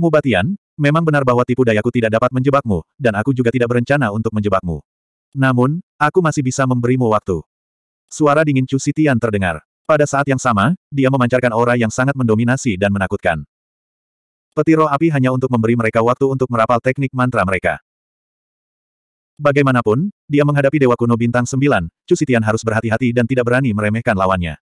Mubatian, memang benar bahwa tipu dayaku tidak dapat menjebakmu, dan aku juga tidak berencana untuk menjebakmu. Namun, aku masih bisa memberimu waktu. Suara dingin Chu Sitian terdengar. Pada saat yang sama, dia memancarkan aura yang sangat mendominasi dan menakutkan. Peti roh api hanya untuk memberi mereka waktu untuk merapal teknik mantra mereka. Bagaimanapun, dia menghadapi Dewa Kuno Bintang 9, Chu Sitian harus berhati-hati dan tidak berani meremehkan lawannya.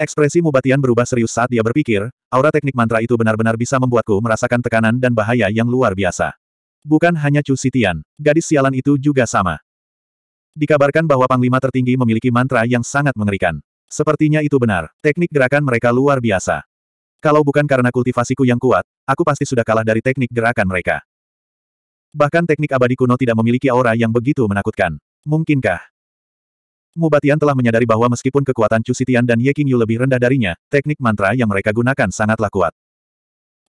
Ekspresi Mubatian berubah serius saat dia berpikir, aura teknik mantra itu benar-benar bisa membuatku merasakan tekanan dan bahaya yang luar biasa. Bukan hanya Chu Sitian, gadis sialan itu juga sama. Dikabarkan bahwa Panglima tertinggi memiliki mantra yang sangat mengerikan. Sepertinya itu benar, teknik gerakan mereka luar biasa. Kalau bukan karena kultivasiku yang kuat, aku pasti sudah kalah dari teknik gerakan mereka. Bahkan teknik abadi kuno tidak memiliki aura yang begitu menakutkan. Mungkinkah? Mubatian telah menyadari bahwa meskipun kekuatan Chu Sitian dan Ye Qingyu lebih rendah darinya, teknik mantra yang mereka gunakan sangatlah kuat.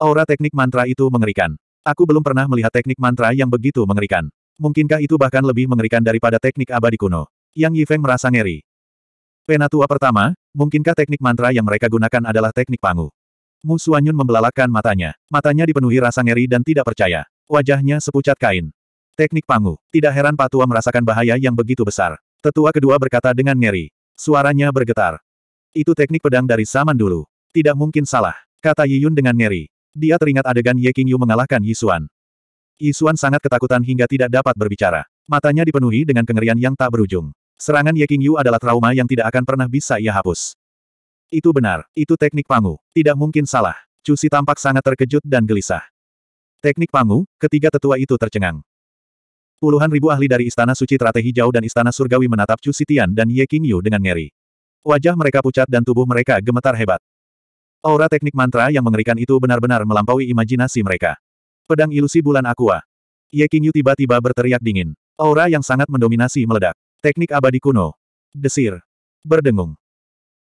Aura teknik mantra itu mengerikan. Aku belum pernah melihat teknik mantra yang begitu mengerikan. Mungkinkah itu bahkan lebih mengerikan daripada teknik abadi kuno? Yang Yifeng merasa ngeri. Penatua pertama, mungkinkah teknik mantra yang mereka gunakan adalah teknik pangu? Mu Suanyun membelalakan matanya. Matanya dipenuhi rasa ngeri dan tidak percaya. Wajahnya sepucat kain. Teknik pangu. Tidak heran Patua merasakan bahaya yang begitu besar. Tetua kedua berkata dengan ngeri. Suaranya bergetar. Itu teknik pedang dari zaman dulu. Tidak mungkin salah, kata Yiyun dengan ngeri. Dia teringat adegan Ye Qingyu mengalahkan Yisuan. Yisuan sangat ketakutan hingga tidak dapat berbicara. Matanya dipenuhi dengan kengerian yang tak berujung. Serangan Ye Qingyu adalah trauma yang tidak akan pernah bisa ia hapus. Itu benar, itu teknik pangu. Tidak mungkin salah. Cusi tampak sangat terkejut dan gelisah. Teknik pangu, ketiga tetua itu tercengang. Puluhan ribu ahli dari Istana Suci Teratai Hijau dan Istana Surgawi menatap Chu Sitian dan Ye Qingyu dengan ngeri. Wajah mereka pucat dan tubuh mereka gemetar hebat. Aura teknik mantra yang mengerikan itu benar-benar melampaui imajinasi mereka. Pedang ilusi bulan aqua. Ye Qingyu tiba-tiba berteriak dingin. Aura yang sangat mendominasi meledak. Teknik abadi kuno. Desir. Berdengung.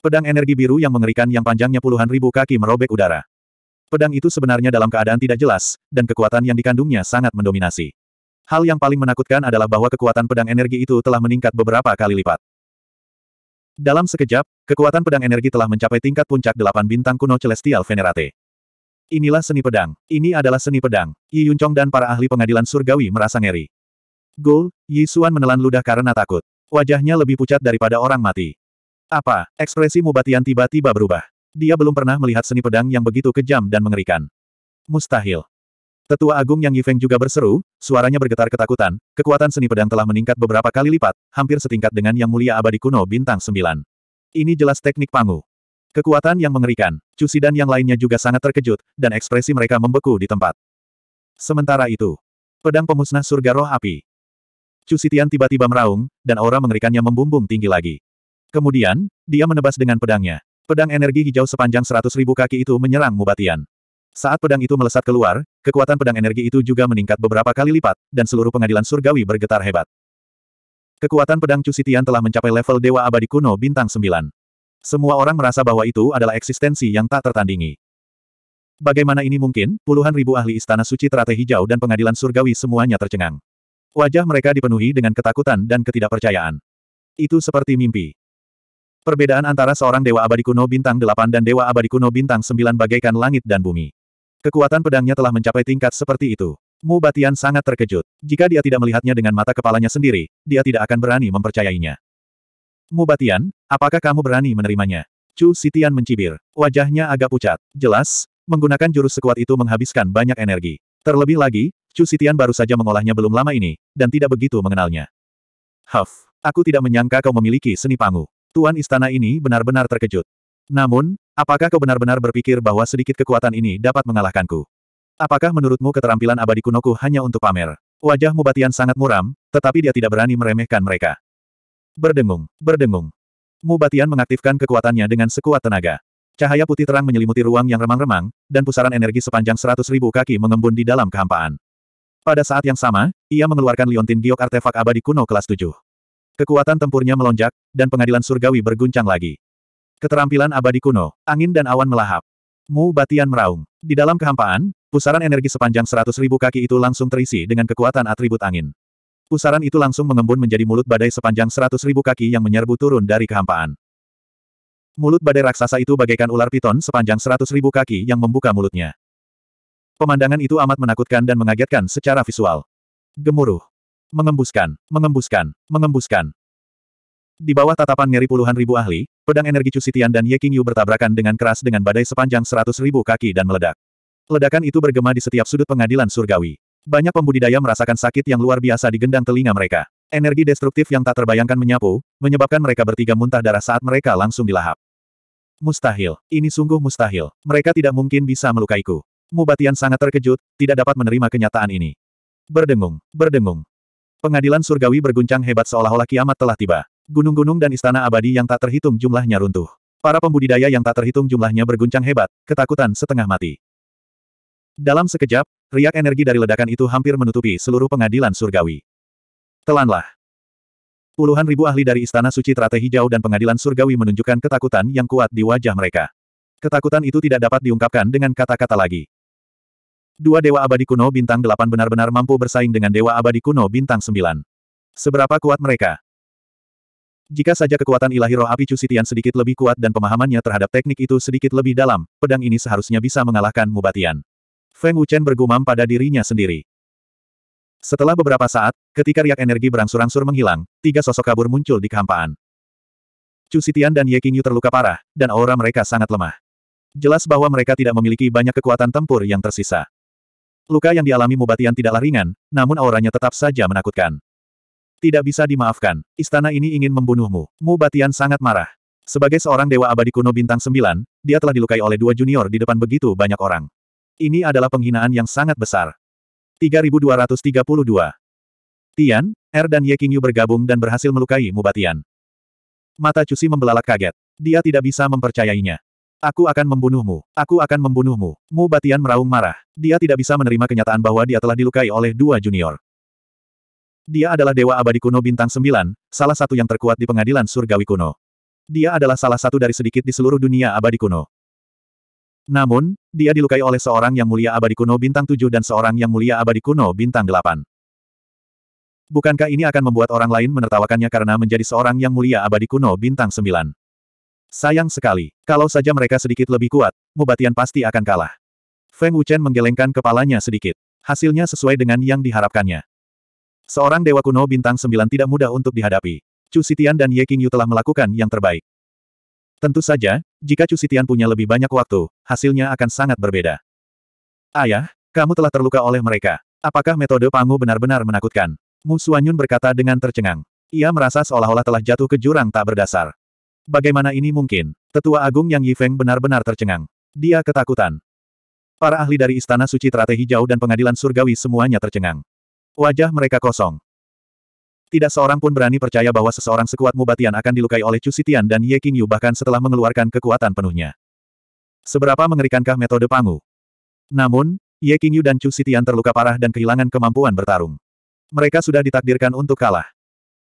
Pedang energi biru yang mengerikan yang panjangnya puluhan ribu kaki merobek udara. Pedang itu sebenarnya dalam keadaan tidak jelas, dan kekuatan yang dikandungnya sangat mendominasi. Hal yang paling menakutkan adalah bahwa kekuatan pedang energi itu telah meningkat beberapa kali lipat. Dalam sekejap, kekuatan pedang energi telah mencapai tingkat puncak delapan bintang kuno Celestial Venerate. Inilah seni pedang. Ini adalah seni pedang. Yi Yunchong dan para ahli pengadilan surgawi merasa ngeri. Gul, Yi Xuan menelan ludah karena takut. Wajahnya lebih pucat daripada orang mati. Apa? Ekspresi Mubatian tiba-tiba berubah. Dia belum pernah melihat seni pedang yang begitu kejam dan mengerikan. Mustahil. Tetua Agung Yang Yifeng juga berseru, suaranya bergetar ketakutan, kekuatan seni pedang telah meningkat beberapa kali lipat, hampir setingkat dengan Yang Mulia Abadi Kuno Bintang 9. Ini jelas teknik pangu. Kekuatan yang mengerikan, Cusi dan yang lainnya juga sangat terkejut, dan ekspresi mereka membeku di tempat. Sementara itu, pedang pemusnah surga roh api. Tian tiba-tiba meraung, dan aura mengerikannya membumbung tinggi lagi. Kemudian, dia menebas dengan pedangnya. Pedang energi hijau sepanjang seratus ribu kaki itu menyerang Mubatian. Saat pedang itu melesat keluar, kekuatan pedang energi itu juga meningkat beberapa kali lipat, dan seluruh pengadilan surgawi bergetar hebat. Kekuatan pedang Cusitian telah mencapai level Dewa Abadi Kuno Bintang 9. Semua orang merasa bahwa itu adalah eksistensi yang tak tertandingi. Bagaimana ini mungkin? Puluhan ribu ahli Istana Suci Teratai Hijau dan pengadilan surgawi semuanya tercengang. Wajah mereka dipenuhi dengan ketakutan dan ketidakpercayaan. Itu seperti mimpi. Perbedaan antara seorang Dewa Abadi Kuno Bintang 8 dan Dewa Abadi Kuno Bintang 9 bagaikan langit dan bumi. Kekuatan pedangnya telah mencapai tingkat seperti itu. Mu Batian sangat terkejut. Jika dia tidak melihatnya dengan mata kepalanya sendiri, dia tidak akan berani mempercayainya. Mu Batian, apakah kamu berani menerimanya? Chu Sitian mencibir. Wajahnya agak pucat. Jelas, menggunakan jurus sekuat itu menghabiskan banyak energi. Terlebih lagi, Chu Sitian baru saja mengolahnya belum lama ini, dan tidak begitu mengenalnya. Huff, aku tidak menyangka kau memiliki seni pangu. Tuan istana ini benar-benar terkejut. Namun, apakah kau benar-benar berpikir bahwa sedikit kekuatan ini dapat mengalahkanku? Apakah menurutmu keterampilan abadi kunoku hanya untuk pamer? Wajahmu Batian sangat muram, tetapi dia tidak berani meremehkan mereka. Berdengung, berdengung. Mubatian mengaktifkan kekuatannya dengan sekuat tenaga. Cahaya putih terang menyelimuti ruang yang remang-remang, dan pusaran energi sepanjang seratus ribu kaki mengembun di dalam kehampaan. Pada saat yang sama, ia mengeluarkan liontin giok artefak abadi kuno kelas 7. Kekuatan tempurnya melonjak, dan pengadilan surgawi berguncang lagi. Keterampilan abadi kuno, angin dan awan melahap. Mu Batian meraung. Di dalam kehampaan, pusaran energi sepanjang seratus ribu kaki itu langsung terisi dengan kekuatan atribut angin. Pusaran itu langsung mengembun menjadi mulut badai sepanjang seratus ribu kaki yang menyerbu turun dari kehampaan. Mulut badai raksasa itu bagaikan ular piton sepanjang seratus ribu kaki yang membuka mulutnya. Pemandangan itu amat menakutkan dan mengagetkan secara visual. Gemuruh. Mengembuskan, mengembuskan, mengembuskan. Di bawah tatapan ngeri puluhan ribu ahli, pedang energi Cusitian dan Ye Qingyu bertabrakan dengan keras dengan badai sepanjang seratus ribu kaki dan meledak. Ledakan itu bergema di setiap sudut pengadilan surgawi. Banyak pembudidaya merasakan sakit yang luar biasa di gendang telinga mereka. Energi destruktif yang tak terbayangkan menyapu, menyebabkan mereka bertiga muntah darah saat mereka langsung dilahap. Mustahil. Ini sungguh mustahil. Mereka tidak mungkin bisa melukaiku. Mubatian sangat terkejut, tidak dapat menerima kenyataan ini. Berdengung, berdengung. Pengadilan surgawi berguncang hebat seolah-olah kiamat telah tiba. Gunung-gunung dan istana abadi yang tak terhitung jumlahnya runtuh. Para pembudidaya yang tak terhitung jumlahnya berguncang hebat, ketakutan setengah mati. Dalam sekejap, riak energi dari ledakan itu hampir menutupi seluruh pengadilan surgawi. Telanlah. Puluhan ribu ahli dari Istana Suci Teratai Hijau dan Pengadilan Surgawi menunjukkan ketakutan yang kuat di wajah mereka. Ketakutan itu tidak dapat diungkapkan dengan kata-kata lagi. Dua Dewa Abadi Kuno Bintang Delapan benar-benar mampu bersaing dengan Dewa Abadi Kuno Bintang Sembilan. Seberapa kuat mereka? Jika saja kekuatan ilahi roh api Cusitian sedikit lebih kuat dan pemahamannya terhadap teknik itu sedikit lebih dalam, pedang ini seharusnya bisa mengalahkan Mubatian. Feng Wuchen bergumam pada dirinya sendiri. Setelah beberapa saat, ketika riak energi berangsur-angsur menghilang, tiga sosok kabur muncul di kehampaan. Chu Xitian dan Ye Qingyu terluka parah, dan aura mereka sangat lemah. Jelas bahwa mereka tidak memiliki banyak kekuatan tempur yang tersisa. Luka yang dialami Mubatian tidaklah ringan, namun auranya tetap saja menakutkan. Tidak bisa dimaafkan, istana ini ingin membunuhmu. Mubatian sangat marah. Sebagai seorang dewa abadi kuno bintang sembilan, dia telah dilukai oleh dua junior di depan begitu banyak orang. Ini adalah penghinaan yang sangat besar. 3232. Tian, Er dan Ye Qingyu bergabung dan berhasil melukai Mubatian. Mata Cusi membelalak kaget. Dia tidak bisa mempercayainya. Aku akan membunuhmu. Aku akan membunuhmu. Mubatian meraung marah. Dia tidak bisa menerima kenyataan bahwa dia telah dilukai oleh dua junior. Dia adalah Dewa Abadi Kuno Bintang Sembilan, salah satu yang terkuat di pengadilan surgawi kuno. Dia adalah salah satu dari sedikit di seluruh dunia abadi kuno. Namun, dia dilukai oleh seorang yang mulia abadi kuno bintang 7 dan seorang yang mulia abadi kuno bintang 8. Bukankah ini akan membuat orang lain menertawakannya karena menjadi seorang yang mulia abadi kuno bintang 9? Sayang sekali, kalau saja mereka sedikit lebih kuat, Mubatian pasti akan kalah. Feng Wuchen menggelengkan kepalanya sedikit. Hasilnya sesuai dengan yang diharapkannya. Seorang dewa kuno bintang 9 tidak mudah untuk dihadapi. Chu Xitian dan Ye Qingyu telah melakukan yang terbaik. Tentu saja, jika Chu Xitian punya lebih banyak waktu, hasilnya akan sangat berbeda. Ayah, kamu telah terluka oleh mereka. Apakah metode Pangu benar-benar menakutkan? Mu Suanyun berkata dengan tercengang. Ia merasa seolah-olah telah jatuh ke jurang tak berdasar. Bagaimana ini mungkin? Tetua Agung Yang Yifeng benar-benar tercengang. Dia ketakutan. Para ahli dari Istana Suci Teratai Hijau dan Pengadilan Surgawi semuanya tercengang. Wajah mereka kosong. Tidak seorang pun berani percaya bahwa seseorang sekuat Mubatian akan dilukai oleh Chu Xitian dan Ye Qingyu bahkan setelah mengeluarkan kekuatan penuhnya. Seberapa mengerikankah metode Pangu? Namun, Ye Qingyu dan Chu Xitian terluka parah dan kehilangan kemampuan bertarung. Mereka sudah ditakdirkan untuk kalah.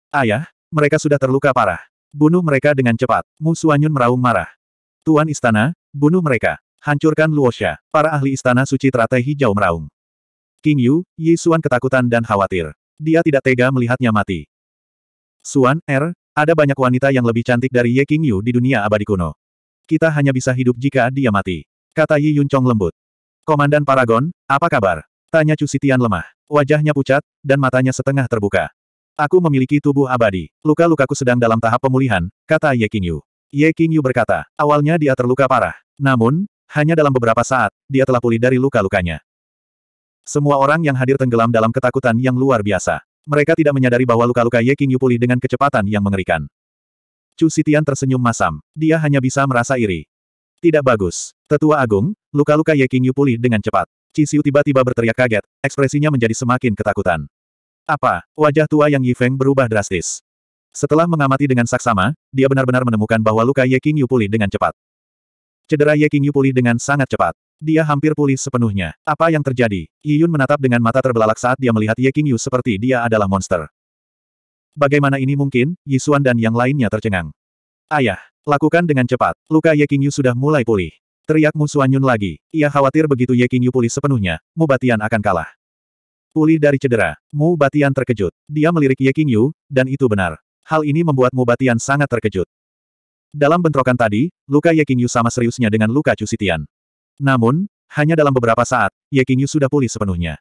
Ayah, mereka sudah terluka parah. Bunuh mereka dengan cepat. Mu Suanyun meraung marah. Tuan Istana, bunuh mereka. Hancurkan Luosha. Para ahli Istana Suci Teratai Hijau meraung. King Yu, Yi Suan ketakutan dan khawatir. Dia tidak tega melihatnya mati. Suan, Er, ada banyak wanita yang lebih cantik dari Ye Qingyu di dunia abadi kuno. Kita hanya bisa hidup jika dia mati. Kata Yi Yunchong lembut. Komandan Paragon, apa kabar? Tanya Chu Sitian lemah. Wajahnya pucat, dan matanya setengah terbuka. Aku memiliki tubuh abadi. Luka-lukaku sedang dalam tahap pemulihan, kata Ye Qingyu. Ye Qingyu berkata, awalnya dia terluka parah. Namun, hanya dalam beberapa saat, dia telah pulih dari luka-lukanya. Semua orang yang hadir tenggelam dalam ketakutan yang luar biasa. Mereka tidak menyadari bahwa luka-luka Ye Qingyu pulih dengan kecepatan yang mengerikan. Chu Xitian tersenyum masam. Dia hanya bisa merasa iri. Tidak bagus. Tetua Agung, luka-luka Ye Qingyu pulih dengan cepat. Qi Xiu tiba-tiba berteriak kaget, ekspresinya menjadi semakin ketakutan. Apa? Wajah tua Yang Yifeng berubah drastis. Setelah mengamati dengan saksama, dia benar-benar menemukan bahwa luka Ye Qingyu pulih dengan cepat. Cedera Ye Qingyu pulih dengan sangat cepat. Dia hampir pulih sepenuhnya. Apa yang terjadi? Yiyun menatap dengan mata terbelalak saat dia melihat Ye Qingyu seperti dia adalah monster. Bagaimana ini mungkin? Yisuan dan yang lainnya tercengang. Ayah, lakukan dengan cepat. Luka Ye Qingyu sudah mulai pulih. Teriak Mu Suanyun lagi. Ia khawatir begitu Ye Qingyu pulih sepenuhnya, Mu Batian akan kalah. Pulih dari cedera. Mu Batian terkejut. Dia melirik Ye Qingyu, dan itu benar. Hal ini membuat Mu Batian sangat terkejut. Dalam bentrokan tadi, luka Ye Qingyu sama seriusnya dengan luka Cusitian. Namun, Hanya dalam beberapa saat, Ye Qingyu sudah pulih sepenuhnya.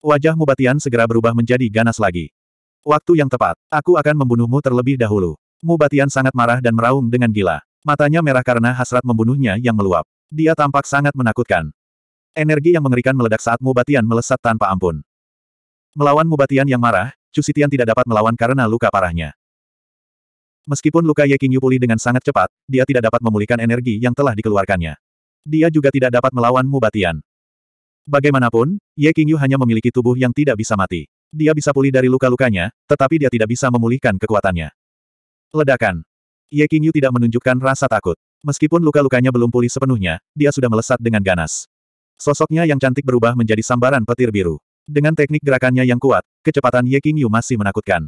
Wajah Mubatian segera berubah menjadi ganas lagi. Waktu yang tepat, aku akan membunuhmu terlebih dahulu. Mubatian sangat marah dan meraung dengan gila. Matanya merah karena hasrat membunuhnya yang meluap. Dia tampak sangat menakutkan. Energi yang mengerikan meledak saat Mubatian melesat tanpa ampun. Melawan Mubatian yang marah, Cusitian tidak dapat melawan karena luka parahnya. Meskipun luka Ye Qingyu pulih dengan sangat cepat, dia tidak dapat memulihkan energi yang telah dikeluarkannya. Dia juga tidak dapat melawan Mubatian. Bagaimanapun, Ye Qingyu hanya memiliki tubuh yang tidak bisa mati. Dia bisa pulih dari luka-lukanya, tetapi dia tidak bisa memulihkan kekuatannya. Ledakan. Ye Qingyu tidak menunjukkan rasa takut. Meskipun luka-lukanya belum pulih sepenuhnya, dia sudah melesat dengan ganas. Sosoknya yang cantik berubah menjadi sambaran petir biru. Dengan teknik gerakannya yang kuat, kecepatan Ye Qingyu masih menakutkan.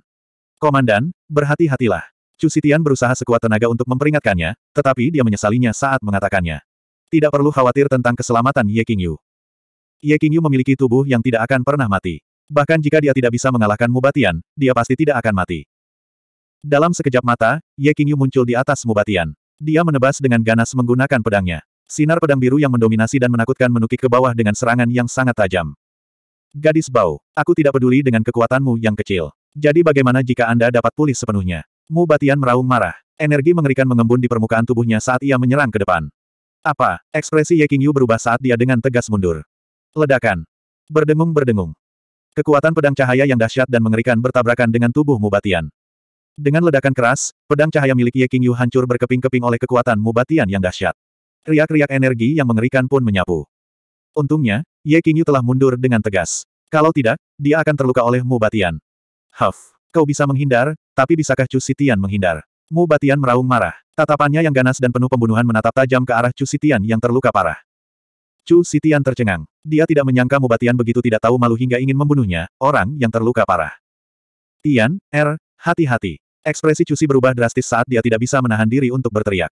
Komandan, berhati-hatilah. Chu Xitian berusaha sekuat tenaga untuk memperingatkannya, tetapi dia menyesalinya saat mengatakannya. Tidak perlu khawatir tentang keselamatan Ye Qingyu. Ye Qingyu memiliki tubuh yang tidak akan pernah mati. Bahkan jika dia tidak bisa mengalahkan Mubatian, dia pasti tidak akan mati. Dalam sekejap mata, Ye Qingyu muncul di atas Mubatian. Dia menebas dengan ganas menggunakan pedangnya. Sinar pedang biru yang mendominasi dan menakutkan menukik ke bawah dengan serangan yang sangat tajam. Gadis bau, aku tidak peduli dengan kekuatanmu yang kecil. Jadi bagaimana jika Anda dapat pulih sepenuhnya? Mu Batian meraung marah. Energi mengerikan mengembun di permukaan tubuhnya saat ia menyerang ke depan. Apa? Ekspresi Ye Qingyu berubah saat dia dengan tegas mundur. Ledakan. Berdengung-berdengung. Kekuatan pedang cahaya yang dahsyat dan mengerikan bertabrakan dengan tubuh Mubatian. Dengan ledakan keras, pedang cahaya milik Ye Qingyu hancur berkeping-keping oleh kekuatan Mubatian yang dahsyat. Riak-riak energi yang mengerikan pun menyapu. Untungnya, Ye Qingyu telah mundur dengan tegas. Kalau tidak, dia akan terluka oleh Mu Batian. Huff, kau bisa menghindar, tapi bisakah Chu Sitian menghindar? Mu Batian meraung marah. Tatapannya yang ganas dan penuh pembunuhan menatap tajam ke arah Chu Sitian yang terluka parah. Chu Sitian tercengang. Dia tidak menyangka Mu Batian begitu tidak tahu malu hingga ingin membunuhnya, orang yang terluka parah. Tian, Er, hati-hati. Ekspresi Chu Si berubah drastis saat dia tidak bisa menahan diri untuk berteriak.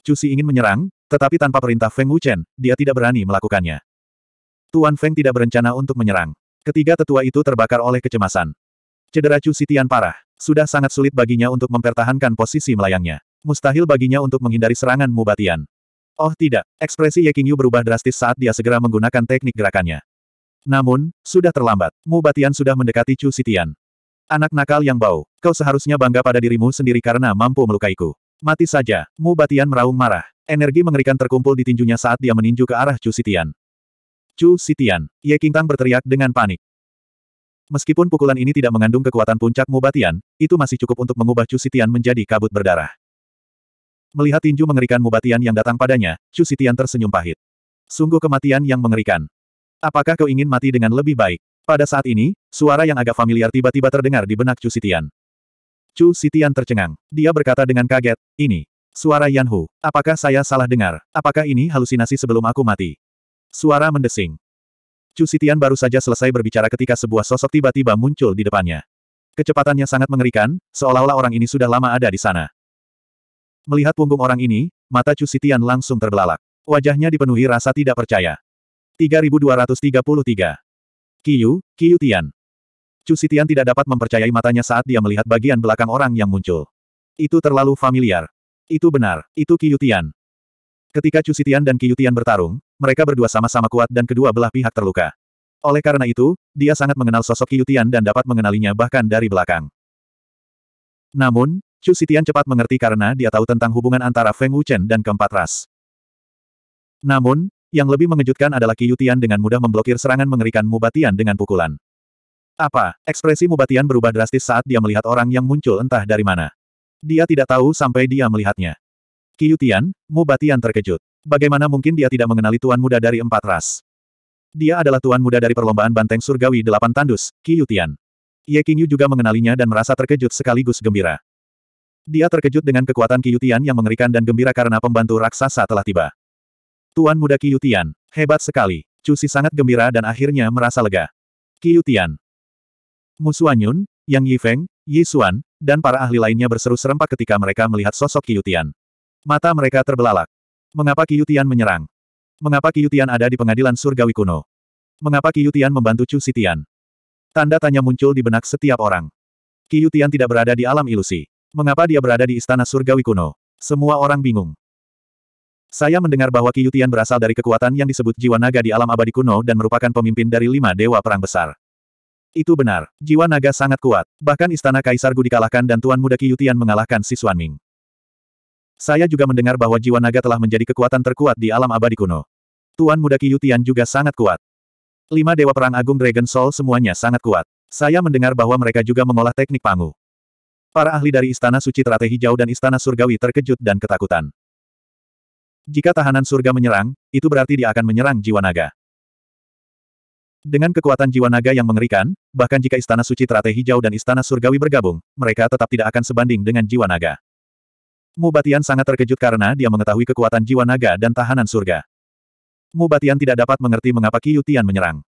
Cusi ingin menyerang, tetapi tanpa perintah Feng Wuchen, dia tidak berani melakukannya. Tuan Feng tidak berencana untuk menyerang. Ketiga tetua itu terbakar oleh kecemasan. Cedera Chu Tian parah. Sudah sangat sulit baginya untuk mempertahankan posisi melayangnya. Mustahil baginya untuk menghindari serangan Mubatian. Oh tidak, ekspresi Ye Qingyu berubah drastis saat dia segera menggunakan teknik gerakannya. Namun, sudah terlambat. Mubatian sudah mendekati Chu Tian. Anak nakal yang bau, kau seharusnya bangga pada dirimu sendiri karena mampu melukaiku. Mati saja, Mu Batian meraung marah. Energi mengerikan terkumpul di tinjunya saat dia meninju ke arah Chu Sitian. Chu Sitian, Ye Qingtang berteriak dengan panik. Meskipun pukulan ini tidak mengandung kekuatan puncak Mu Batian, itu masih cukup untuk mengubah Chu Sitian menjadi kabut berdarah. Melihat tinju mengerikan Mu Batian yang datang padanya, Chu Sitian tersenyum pahit. Sungguh kematian yang mengerikan. Apakah kau ingin mati dengan lebih baik? Pada saat ini, suara yang agak familiar tiba-tiba terdengar di benak Chu Sitian. Chu Sitian tercengang. Dia berkata dengan kaget, ini. Suara Yan Hu. Apakah saya salah dengar? Apakah ini halusinasi sebelum aku mati? Suara mendesing. Chu Sitian baru saja selesai berbicara ketika sebuah sosok tiba-tiba muncul di depannya. Kecepatannya sangat mengerikan, seolah-olah orang ini sudah lama ada di sana. Melihat punggung orang ini, mata Chu Sitian langsung terbelalak. Wajahnya dipenuhi rasa tidak percaya. 3233. Kiyu, Kiyu Tian. Chu Sitian tidak dapat mempercayai matanya saat dia melihat bagian belakang orang yang muncul. Itu terlalu familiar. Itu benar, itu Tian. Ketika Chu Sitian dan Tian bertarung, mereka berdua sama-sama kuat dan kedua belah pihak terluka. Oleh karena itu, dia sangat mengenal sosok Tian dan dapat mengenalinya bahkan dari belakang. Namun, Chu Sitian cepat mengerti karena dia tahu tentang hubungan antara Feng Wuchen dan keempat ras. Namun, yang lebih mengejutkan adalah Tian dengan mudah memblokir serangan mengerikan Mubatian dengan pukulan. Apa? Ekspresi Mubatian berubah drastis saat dia melihat orang yang muncul entah dari mana. Dia tidak tahu sampai dia melihatnya. Tian, Mubatian terkejut. Bagaimana mungkin dia tidak mengenali tuan muda dari empat ras? Dia adalah tuan muda dari perlombaan banteng surgawi delapan tandus, Tian. Ye Qingyu juga mengenalinya dan merasa terkejut sekaligus gembira. Dia terkejut dengan kekuatan Tian yang mengerikan dan gembira karena pembantu raksasa telah tiba. Tuan muda Tian, hebat sekali. Cusi sangat gembira dan akhirnya merasa lega. Tian, Mu Suanyun, Yang Yifeng, Yi Xuan, dan para ahli lainnya berseru serempak ketika mereka melihat sosok Qiyutian. Mata mereka terbelalak. Mengapa Qiyutian menyerang? Mengapa Qiyutian ada di pengadilan surgawi kuno? Mengapa Qiyutian membantu Chu Sitian? Tanda tanya muncul di benak setiap orang. Qiyutian tidak berada di alam ilusi. Mengapa dia berada di istana surgawi kuno? Semua orang bingung. Saya mendengar bahwa Qi Yutian berasal dari kekuatan yang disebut jiwa naga di alam abadi kuno dan merupakan pemimpin dari lima dewa perang besar. Itu benar, jiwa naga sangat kuat. Bahkan istana Kaisar Gu dikalahkan dan Tuan Muda Qi Yutian mengalahkan si Ming. Saya juga mendengar bahwa jiwa naga telah menjadi kekuatan terkuat di alam abadi kuno. Tuan Muda Qi Yutian juga sangat kuat. Lima dewa perang agung Dragon Soul semuanya sangat kuat. Saya mendengar bahwa mereka juga mengolah teknik pangu. Para ahli dari Istana Suci Teratai Hijau dan Istana Surgawi terkejut dan ketakutan. Jika tahanan surga menyerang, itu berarti dia akan menyerang jiwa naga. Dengan kekuatan jiwa naga yang mengerikan, bahkan jika Istana Suci Teratai Hijau dan Istana Surgawi bergabung, mereka tetap tidak akan sebanding dengan jiwa naga. Mubatian sangat terkejut karena dia mengetahui kekuatan jiwa naga dan tahanan surga. Mubatian tidak dapat mengerti mengapa Qiu Tian menyerang.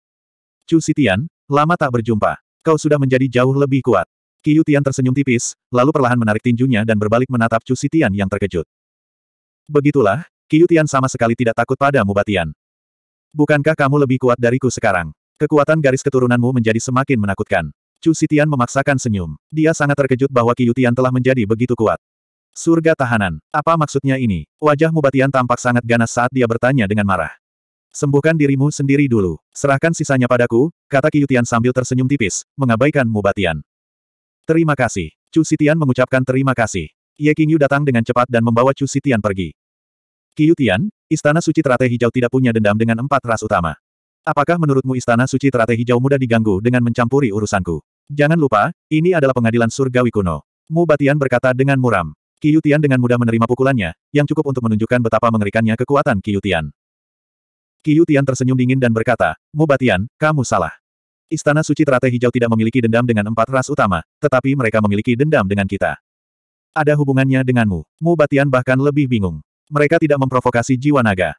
Chu Sitian, lama tak berjumpa. Kau sudah menjadi jauh lebih kuat. Qiu Tian tersenyum tipis, lalu perlahan menarik tinjunya dan berbalik menatap Chu Sitian yang terkejut. Begitulah, Tian sama sekali tidak takut pada Mubatian. Bukankah kamu lebih kuat dariku sekarang? Kekuatan garis keturunanmu menjadi semakin menakutkan. Chu Sitian memaksakan senyum. Dia sangat terkejut bahwa Tian telah menjadi begitu kuat. Surga tahanan. Apa maksudnya ini? Wajah Mubatian tampak sangat ganas saat dia bertanya dengan marah. Sembuhkan dirimu sendiri dulu. Serahkan sisanya padaku, kata Tian sambil tersenyum tipis, mengabaikan Mubatian. Terima kasih. Chu Sitian mengucapkan terima kasih. Ye Qingyu datang dengan cepat dan membawa Chu Sitian pergi. Qiu Tian, Istana Suci Teratai Hijau tidak punya dendam dengan empat ras utama. Apakah menurutmu Istana Suci Teratai Hijau mudah diganggu dengan mencampuri urusanku? Jangan lupa, ini adalah pengadilan surgawi kuno. Mu Batian berkata dengan muram. Qiu Tian dengan mudah menerima pukulannya, yang cukup untuk menunjukkan betapa mengerikannya kekuatan Qiu Tian. Qiu Tian tersenyum dingin dan berkata, Mu Batian, kamu salah. Istana Suci Teratai Hijau tidak memiliki dendam dengan empat ras utama, tetapi mereka memiliki dendam dengan kita. Ada hubungannya denganmu. Mu Batian bahkan lebih bingung. Mereka tidak memprovokasi jiwa naga.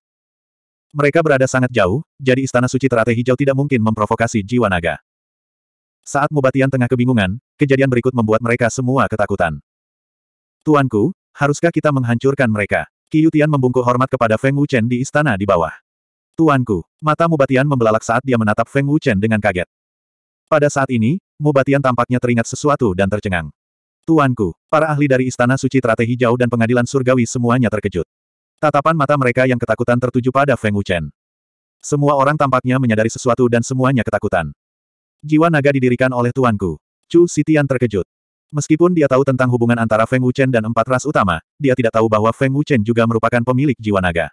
Mereka berada sangat jauh, jadi Istana Suci Teratai Hijau tidak mungkin memprovokasi jiwa naga. Saat Mubatian tengah kebingungan, kejadian berikut membuat mereka semua ketakutan. Tuanku, haruskah kita menghancurkan mereka? Tian membungkuk hormat kepada Feng Wuchen di istana di bawah. Tuanku, mata Mubatian membelalak saat dia menatap Feng Wuchen dengan kaget. Pada saat ini, Mubatian tampaknya teringat sesuatu dan tercengang. Tuanku, para ahli dari Istana Suci Teratai Hijau dan Pengadilan Surgawi semuanya terkejut. Tatapan mata mereka yang ketakutan tertuju pada Feng Wuchen. Semua orang tampaknya menyadari sesuatu dan semuanya ketakutan. Jiwa naga didirikan oleh tuanku. Chu Sitian terkejut. Meskipun dia tahu tentang hubungan antara Feng Wuchen dan empat ras utama, dia tidak tahu bahwa Feng Wuchen juga merupakan pemilik jiwa naga.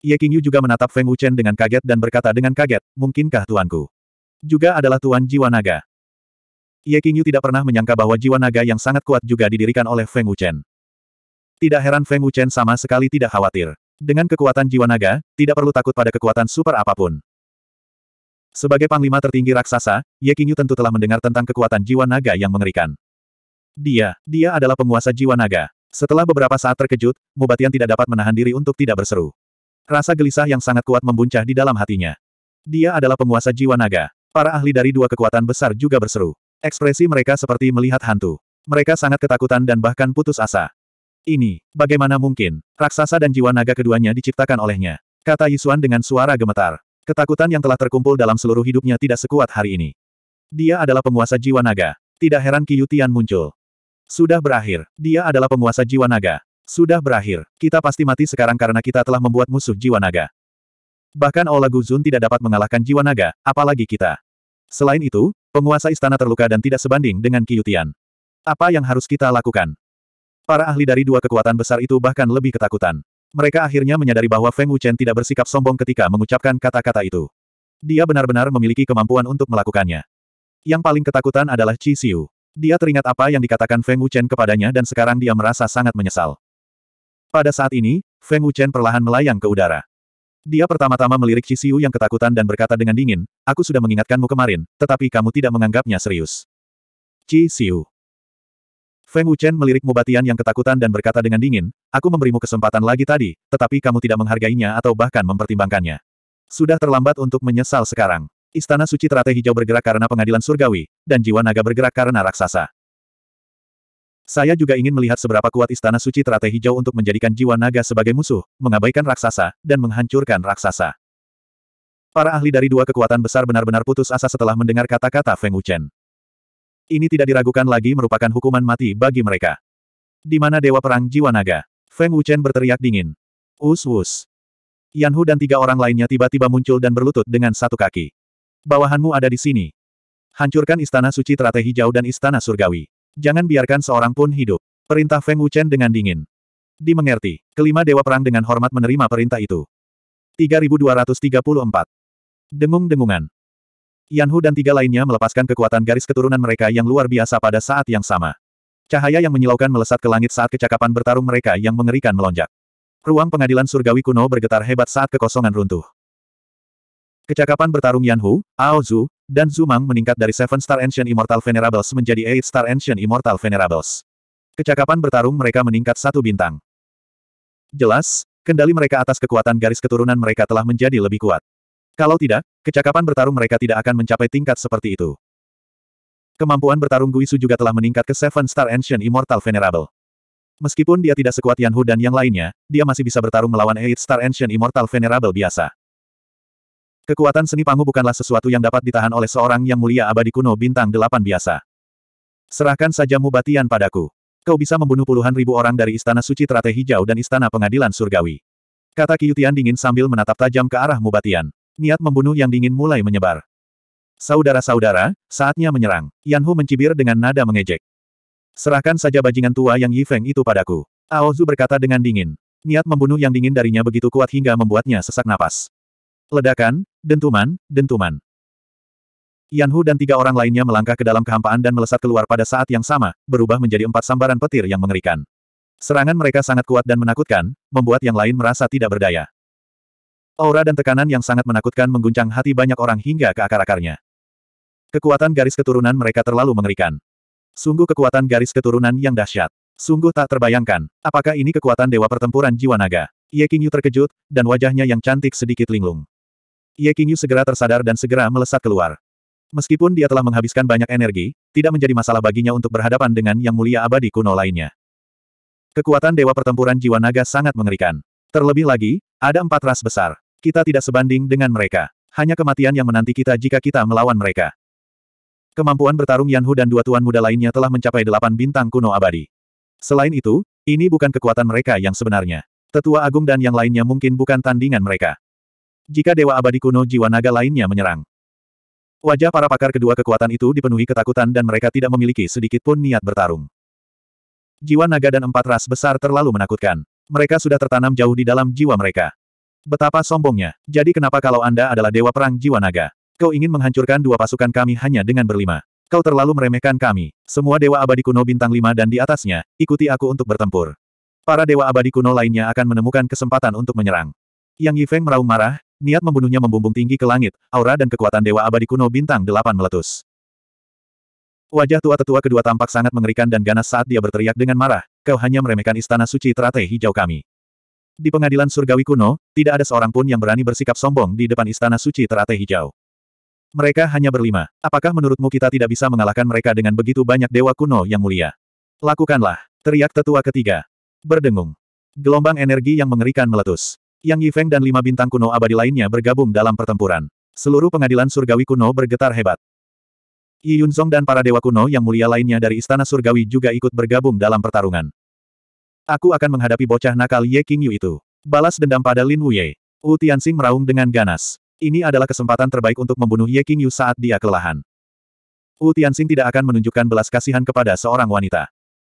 Ye Qingyu juga menatap Feng Wuchen dengan kaget dan berkata dengan kaget, mungkinkah tuanku? Juga adalah tuan jiwa naga. Ye Qingyu tidak pernah menyangka bahwa jiwa naga yang sangat kuat juga didirikan oleh Feng Wuchen. Tidak heran Feng Wuchen sama sekali tidak khawatir. Dengan kekuatan jiwa naga, tidak perlu takut pada kekuatan super apa pun. Sebagai panglima tertinggi raksasa, Ye Qingyu tentu telah mendengar tentang kekuatan jiwa naga yang mengerikan. Dia, dia adalah penguasa jiwa naga. Setelah beberapa saat terkejut, Mubatian tidak dapat menahan diri untuk tidak berseru. Rasa gelisah yang sangat kuat membuncah di dalam hatinya. Dia adalah penguasa jiwa naga. Para ahli dari dua kekuatan besar juga berseru. Ekspresi mereka seperti melihat hantu. Mereka sangat ketakutan dan bahkan putus asa. Ini, bagaimana mungkin? Raksasa dan jiwa naga keduanya diciptakan olehnya. Kata Yisuan dengan suara gemetar. Ketakutan yang telah terkumpul dalam seluruh hidupnya tidak sekuat hari ini. Dia adalah penguasa jiwa naga. Tidak heran Qiyutian muncul. Sudah berakhir. Dia adalah penguasa jiwa naga. Sudah berakhir. Kita pasti mati sekarang karena kita telah membuat musuh jiwa naga. Bahkan Aula Guzun tidak dapat mengalahkan jiwa naga, apalagi kita. Selain itu, penguasa istana terluka dan tidak sebanding dengan Qiyutian. Apa yang harus kita lakukan? Para ahli dari dua kekuatan besar itu bahkan lebih ketakutan. Mereka akhirnya menyadari bahwa Feng Wuchen tidak bersikap sombong ketika mengucapkan kata-kata itu. Dia benar-benar memiliki kemampuan untuk melakukannya. Yang paling ketakutan adalah Qi Xiu. Dia teringat apa yang dikatakan Feng Wuchen kepadanya dan sekarang dia merasa sangat menyesal. Pada saat ini, Feng Wuchen perlahan melayang ke udara. Dia pertama-tama melirik Qi Xiu yang ketakutan dan berkata dengan dingin, aku sudah mengingatkanmu kemarin, tetapi kamu tidak menganggapnya serius. Qi Xiu. Feng Wuchen melirik Mubatian yang ketakutan dan berkata dengan dingin, aku memberimu kesempatan lagi tadi, tetapi kamu tidak menghargainya atau bahkan mempertimbangkannya. Sudah terlambat untuk menyesal sekarang. Istana Suci Teratai Hijau bergerak karena pengadilan surgawi, dan jiwa naga bergerak karena raksasa. Saya juga ingin melihat seberapa kuat Istana Suci Teratai Hijau untuk menjadikan jiwa naga sebagai musuh, mengabaikan raksasa, dan menghancurkan raksasa. Para ahli dari dua kekuatan besar benar-benar putus asa setelah mendengar kata-kata Feng Wuchen. Ini tidak diragukan lagi merupakan hukuman mati bagi mereka. Di mana Dewa Perang Jiwa Naga? Feng Wuchen berteriak dingin. Us-us. Yanhu dan tiga orang lainnya tiba-tiba muncul dan berlutut dengan satu kaki. Bawahanmu ada di sini. Hancurkan istana suci teratai hijau dan istana surgawi. Jangan biarkan seorang pun hidup. Perintah Feng Wuchen dengan dingin. Dimengerti. Kelima dewa perang dengan hormat menerima perintah itu. 3234. Dengung-dengungan. Yanhu dan tiga lainnya melepaskan kekuatan garis keturunan mereka yang luar biasa pada saat yang sama. Cahaya yang menyilaukan melesat ke langit saat kecakapan bertarung mereka yang mengerikan melonjak. Ruang pengadilan surgawi kuno bergetar hebat saat kekosongan runtuh. Kecakapan bertarung Yanhu, Ao Zhu, dan Zumang meningkat dari Seven Star Ancient Immortal Venerables menjadi Eight Star Ancient Immortal Venerables. Kecakapan bertarung mereka meningkat satu bintang. Jelas, kendali mereka atas kekuatan garis keturunan mereka telah menjadi lebih kuat. Kalau tidak, kecakapan bertarung mereka tidak akan mencapai tingkat seperti itu. Kemampuan bertarung Guisu juga telah meningkat ke Seven Star Ancient Immortal Venerable. Meskipun dia tidak sekuat Yanhu dan yang lainnya, dia masih bisa bertarung melawan Eight Star Ancient Immortal Venerable biasa. Kekuatan seni pangu bukanlah sesuatu yang dapat ditahan oleh seorang yang mulia abadi kuno bintang delapan biasa. Serahkan saja Mubatian padaku. Kau bisa membunuh puluhan ribu orang dari Istana Suci Teratai Hijau dan Istana Pengadilan Surgawi. Kata Kyutian dingin sambil menatap tajam ke arah Mubatian. Niat membunuh yang dingin mulai menyebar. Saudara-saudara, saatnya menyerang. Yanhu mencibir dengan nada mengejek. Serahkan saja bajingan tua yang Yifeng itu padaku. Aozu berkata dengan dingin. Niat membunuh yang dingin darinya begitu kuat hingga membuatnya sesak napas. Ledakan, dentuman, dentuman. Yanhu dan tiga orang lainnya melangkah ke dalam kehampaan dan melesat keluar pada saat yang sama, berubah menjadi empat sambaran petir yang mengerikan. Serangan mereka sangat kuat dan menakutkan, membuat yang lain merasa tidak berdaya. Aura dan tekanan yang sangat menakutkan mengguncang hati banyak orang hingga ke akar-akarnya. Kekuatan garis keturunan mereka terlalu mengerikan. Sungguh kekuatan garis keturunan yang dahsyat. Sungguh tak terbayangkan, apakah ini kekuatan dewa pertempuran jiwa naga. Ye Qingyu terkejut, dan wajahnya yang cantik sedikit linglung. Ye Qingyu segera tersadar dan segera melesat keluar. Meskipun dia telah menghabiskan banyak energi, tidak menjadi masalah baginya untuk berhadapan dengan yang mulia abadi kuno lainnya. Kekuatan Dewa Pertempuran Jiwa Naga sangat mengerikan. Terlebih lagi, ada empat ras besar. Kita tidak sebanding dengan mereka. Hanya kematian yang menanti kita jika kita melawan mereka. Kemampuan bertarung Yanhu dan dua tuan muda lainnya telah mencapai delapan bintang kuno abadi. Selain itu, ini bukan kekuatan mereka yang sebenarnya. Tetua Agung dan yang lainnya mungkin bukan tandingan mereka. Jika Dewa Abadi kuno jiwa naga lainnya menyerang. Wajah para pakar kedua kekuatan itu dipenuhi ketakutan dan mereka tidak memiliki sedikit pun niat bertarung. Jiwa naga dan empat ras besar terlalu menakutkan. Mereka sudah tertanam jauh di dalam jiwa mereka. Betapa sombongnya. Jadi kenapa kalau Anda adalah dewa perang jiwa naga? Kau ingin menghancurkan dua pasukan kami hanya dengan berlima. Kau terlalu meremehkan kami. Semua dewa abadi kuno bintang lima dan di atasnya, ikuti aku untuk bertempur. Para dewa abadi kuno lainnya akan menemukan kesempatan untuk menyerang. Yang Yifeng meraung marah, niat membunuhnya membumbung tinggi ke langit, aura dan kekuatan Dewa Abadi kuno bintang delapan meletus. Wajah tua tetua kedua tampak sangat mengerikan dan ganas saat dia berteriak dengan marah, kau hanya meremehkan istana suci teratai hijau kami. Di pengadilan surgawi kuno, tidak ada seorang pun yang berani bersikap sombong di depan istana suci teratai hijau. Mereka hanya berlima. Apakah menurutmu kita tidak bisa mengalahkan mereka dengan begitu banyak dewa kuno yang mulia? Lakukanlah, teriak tetua ketiga. Berdengung. Gelombang energi yang mengerikan meletus. Yang Yifeng dan lima bintang kuno abadi lainnya bergabung dalam pertempuran. Seluruh pengadilan surgawi kuno bergetar hebat. Yi Yunzong dan para dewa kuno yang mulia lainnya dari istana surgawi juga ikut bergabung dalam pertarungan. Aku akan menghadapi bocah nakal Ye Qingyu itu. Balas dendam pada Lin Wuye. Wu Tianxing meraung dengan ganas. Ini adalah kesempatan terbaik untuk membunuh Ye Qingyu saat dia kelelahan. Wu Tianxing tidak akan menunjukkan belas kasihan kepada seorang wanita.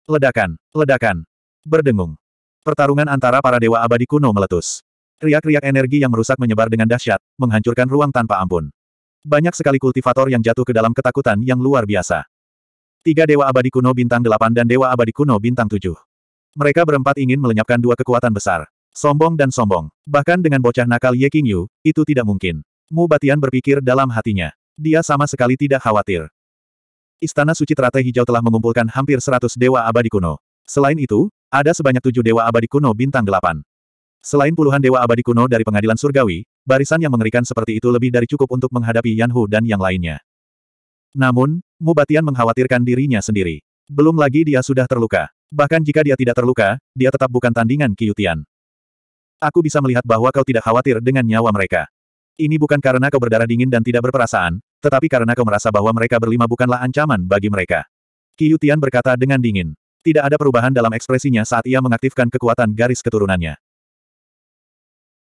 Ledakan, ledakan. Berdengung. Pertarungan antara para dewa abadi kuno meletus. Riak-riak energi yang merusak menyebar dengan dahsyat, menghancurkan ruang tanpa ampun. Banyak sekali kultivator yang jatuh ke dalam ketakutan yang luar biasa. Tiga Dewa Abadi Kuno Bintang Delapan dan Dewa Abadi Kuno Bintang Tujuh. Mereka berempat ingin melenyapkan dua kekuatan besar. Sombong dan sombong. Bahkan dengan bocah nakal Ye Qingyu, itu tidak mungkin. Mu Batian berpikir dalam hatinya. Dia sama sekali tidak khawatir. Istana Suci Teratai Hijau telah mengumpulkan hampir seratus Dewa Abadi Kuno. Selain itu, ada sebanyak tujuh Dewa Abadi Kuno Bintang Delapan. Selain puluhan dewa abadi kuno dari pengadilan surgawi, barisan yang mengerikan seperti itu lebih dari cukup untuk menghadapi Yanhu dan yang lainnya. Namun, Mubatian mengkhawatirkan dirinya sendiri. Belum lagi dia sudah terluka. Bahkan jika dia tidak terluka, dia tetap bukan tandingan Qiyutian. Aku bisa melihat bahwa kau tidak khawatir dengan nyawa mereka. Ini bukan karena kau berdarah dingin dan tidak berperasaan, tetapi karena kau merasa bahwa mereka berlima bukanlah ancaman bagi mereka. Qiyutian berkata dengan dingin. Tidak ada perubahan dalam ekspresinya saat ia mengaktifkan kekuatan garis keturunannya.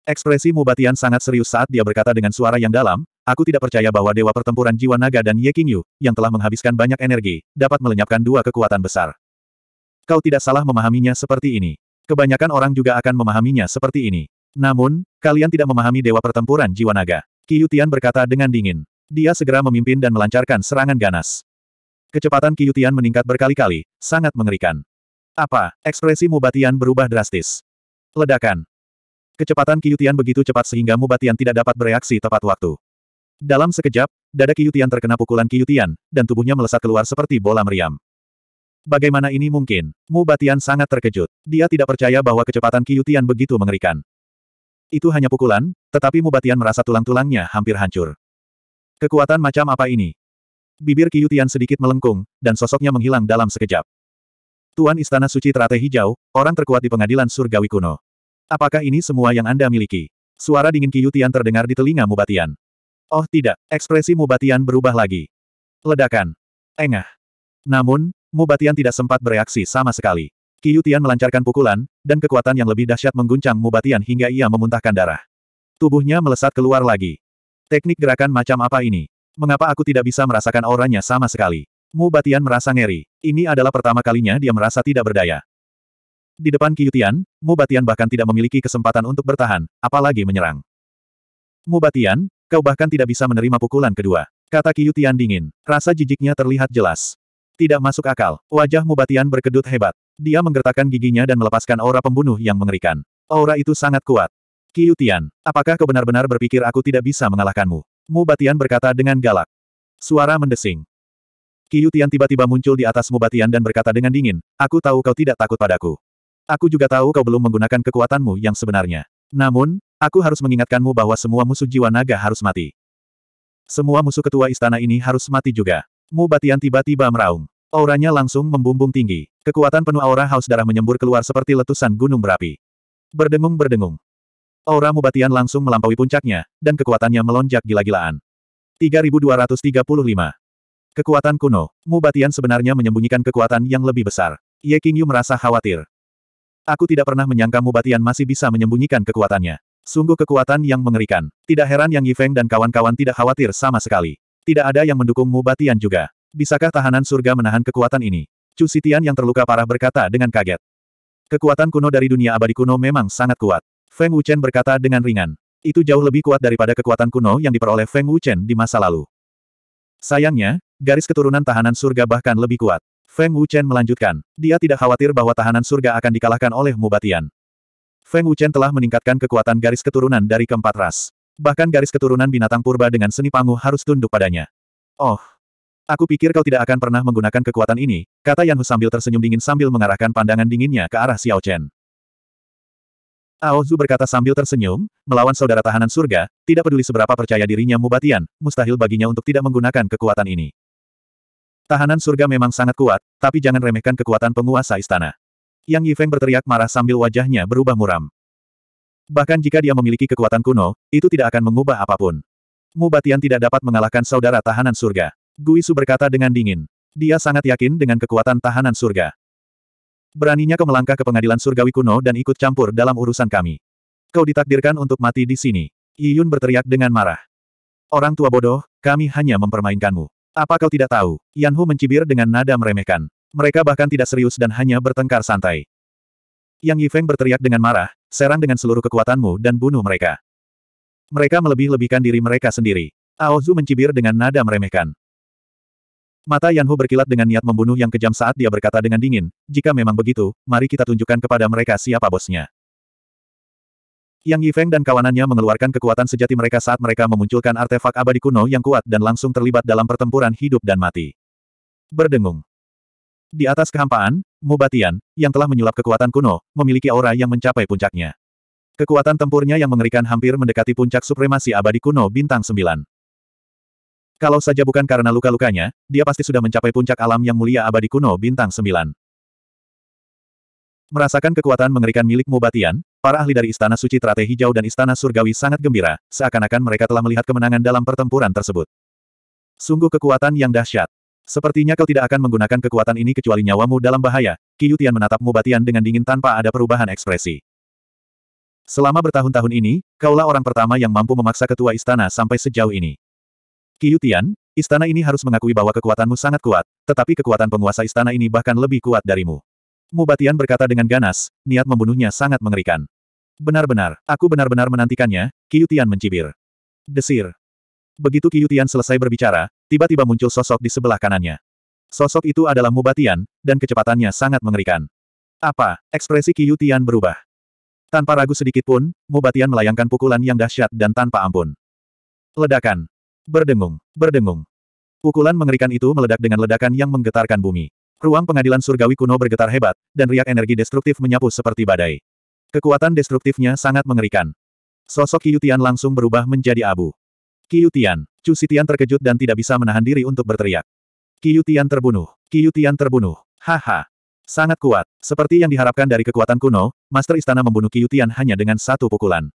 Ekspresi Mubatian sangat serius saat dia berkata dengan suara yang dalam, aku tidak percaya bahwa Dewa Pertempuran Jiwa Naga dan Ye Qingyu, yang telah menghabiskan banyak energi, dapat melenyapkan dua kekuatan besar. Kau tidak salah memahaminya seperti ini. Kebanyakan orang juga akan memahaminya seperti ini. Namun, kalian tidak memahami Dewa Pertempuran Jiwa Naga. Qiyu Tian berkata dengan dingin. Dia segera memimpin dan melancarkan serangan ganas. Kecepatan Qiyu Tian meningkat berkali-kali, sangat mengerikan. Apa, ekspresi Mubatian berubah drastis. Ledakan. Kecepatan Kiyutian begitu cepat sehingga Mubatian tidak dapat bereaksi tepat waktu. Dalam sekejap, dada Kiyutian terkena pukulan Kiyutian, dan tubuhnya melesat keluar seperti bola meriam. Bagaimana ini mungkin? Mubatian sangat terkejut. Dia tidak percaya bahwa kecepatan Kiyutian begitu mengerikan. Itu hanya pukulan, tetapi Mubatian merasa tulang-tulangnya hampir hancur. Kekuatan macam apa ini? Bibir Kiyutian sedikit melengkung, dan sosoknya menghilang dalam sekejap. Tuan Istana Suci Teratai Hijau, orang terkuat di pengadilan surgawi kuno. Apakah ini semua yang Anda miliki? Suara dingin Kiyutian terdengar di telinga Mubatian. Oh tidak, ekspresi Mubatian berubah lagi. Ledakan. Engah. Namun, Mubatian tidak sempat bereaksi sama sekali. Kiyutian melancarkan pukulan, dan kekuatan yang lebih dahsyat mengguncang Mubatian hingga ia memuntahkan darah. Tubuhnya melesat keluar lagi. Teknik gerakan macam apa ini? Mengapa aku tidak bisa merasakan auranya sama sekali? Mubatian merasa ngeri. Ini adalah pertama kalinya dia merasa tidak berdaya. Di depan Qiyutian, Mubatian bahkan tidak memiliki kesempatan untuk bertahan, apalagi menyerang. Mubatian, kau bahkan tidak bisa menerima pukulan kedua. Kata Qiyutian dingin. Rasa jijiknya terlihat jelas. Tidak masuk akal. Wajah Mubatian berkedut hebat. Dia menggertakkan giginya dan melepaskan aura pembunuh yang mengerikan. Aura itu sangat kuat. Qiyutian, apakah kau benar-benar berpikir aku tidak bisa mengalahkanmu? Mubatian berkata dengan galak. Suara mendesing. Qiyutian tiba-tiba muncul di atas Mubatian dan berkata dengan dingin, aku tahu kau tidak takut padaku. Aku juga tahu kau belum menggunakan kekuatanmu yang sebenarnya. Namun, aku harus mengingatkanmu bahwa semua musuh jiwa naga harus mati. Semua musuh ketua istana ini harus mati juga. Mu Batian tiba-tiba meraung. Auranya langsung membumbung tinggi. Kekuatan penuh aura haus darah menyembur keluar seperti letusan gunung berapi. Berdengung-berdengung. Aura Mubatian langsung melampaui puncaknya, dan kekuatannya melonjak gila-gilaan. 3235. Kekuatan kuno. Mubatian sebenarnya menyembunyikan kekuatan yang lebih besar. Ye Qingyu merasa khawatir. Aku tidak pernah menyangka Mubatian masih bisa menyembunyikan kekuatannya. Sungguh kekuatan yang mengerikan. Tidak heran Yang Yifeng dan kawan-kawan tidak khawatir sama sekali. Tidak ada yang mendukung Mubatian juga. Bisakah tahanan surga menahan kekuatan ini? Chu Sitian yang terluka parah berkata dengan kaget. Kekuatan kuno dari dunia abadi kuno memang sangat kuat. Feng Wuchen berkata dengan ringan. Itu jauh lebih kuat daripada kekuatan kuno yang diperoleh Feng Wuchen di masa lalu. Sayangnya, garis keturunan tahanan surga bahkan lebih kuat. Feng Wuchen melanjutkan. Dia tidak khawatir bahwa tahanan surga akan dikalahkan oleh Mubatian. Feng Wuchen telah meningkatkan kekuatan garis keturunan dari keempat ras. Bahkan garis keturunan binatang purba dengan seni pangu harus tunduk padanya. Oh. Aku pikir kau tidak akan pernah menggunakan kekuatan ini, kata Yan Hu sambil tersenyum dingin sambil mengarahkan pandangan dinginnya ke arah Xiao Chen. Ao Zhu berkata sambil tersenyum, melawan saudara tahanan surga, tidak peduli seberapa percaya dirinya Mubatian, mustahil baginya untuk tidak menggunakan kekuatan ini. Tahanan surga memang sangat kuat, tapi jangan remehkan kekuatan penguasa istana. Yang Yifeng berteriak marah sambil wajahnya berubah muram. Bahkan jika dia memiliki kekuatan kuno, itu tidak akan mengubah apa pun. Mubatian tidak dapat mengalahkan saudara tahanan surga. Gui Su berkata dengan dingin. Dia sangat yakin dengan kekuatan tahanan surga. Beraninya kau melangkah ke pengadilan surgawi kuno dan ikut campur dalam urusan kami. Kau ditakdirkan untuk mati di sini. Yiyun berteriak dengan marah. Orang tua bodoh, kami hanya mempermainkanmu. Apa kau tidak tahu? Yan Hu mencibir dengan nada meremehkan. Mereka bahkan tidak serius dan hanya bertengkar santai. Yang Yifeng berteriak dengan marah, serang dengan seluruh kekuatanmu dan bunuh mereka. Mereka melebih-lebihkan diri mereka sendiri. Ao Zhu mencibir dengan nada meremehkan. Mata Yan Hu berkilat dengan niat membunuh yang kejam saat dia berkata dengan dingin, jika memang begitu, mari kita tunjukkan kepada mereka siapa bosnya. Yang Yifeng dan kawanannya mengeluarkan kekuatan sejati mereka saat mereka memunculkan artefak abadi kuno yang kuat dan langsung terlibat dalam pertempuran hidup dan mati. Berdengung. Di atas kehampaan, Mubatian, yang telah menyulap kekuatan kuno, memiliki aura yang mencapai puncaknya. Kekuatan tempurnya yang mengerikan hampir mendekati puncak supremasi abadi kuno bintang 9. Kalau saja bukan karena luka-lukanya, dia pasti sudah mencapai puncak alam yang mulia abadi kuno bintang 9. Merasakan kekuatan mengerikan milik Mubatian, Para ahli dari Istana Suci Teratai Hijau dan Istana Surgawi sangat gembira, seakan-akan mereka telah melihat kemenangan dalam pertempuran tersebut. Sungguh kekuatan yang dahsyat. Sepertinya kau tidak akan menggunakan kekuatan ini kecuali nyawamu dalam bahaya, Qiyutian menatap Mubatian dengan dingin tanpa ada perubahan ekspresi. Selama bertahun-tahun ini, kaulah orang pertama yang mampu memaksa ketua istana sampai sejauh ini. Qiu Tian, istana ini harus mengakui bahwa kekuatanmu sangat kuat, tetapi kekuatan penguasa istana ini bahkan lebih kuat darimu. Mubatian berkata dengan ganas, niat membunuhnya sangat mengerikan. Benar-benar, aku benar-benar menantikannya, Qiu Tian mencibir. Desir. Begitu Qiu Tian selesai berbicara, tiba-tiba muncul sosok di sebelah kanannya. Sosok itu adalah Mubatian, dan kecepatannya sangat mengerikan. Apa? Ekspresi Qiu Tian berubah. Tanpa ragu sedikit pun, Mubatian melayangkan pukulan yang dahsyat dan tanpa ampun. Ledakan. Berdengung. Berdengung. Pukulan mengerikan itu meledak dengan ledakan yang menggetarkan bumi. Ruang pengadilan surgawi kuno bergetar hebat, dan riak energi destruktif menyapu seperti badai. Kekuatan destruktifnya sangat mengerikan. Sosok Qiu Tian langsung berubah menjadi abu. Qiu Tian, Chu Tian terkejut dan tidak bisa menahan diri untuk berteriak. Qiu Tian terbunuh. Qiu Tian terbunuh. Haha. Sangat kuat. Seperti yang diharapkan dari kekuatan kuno, Master Istana membunuh Qiu Tian hanya dengan satu pukulan.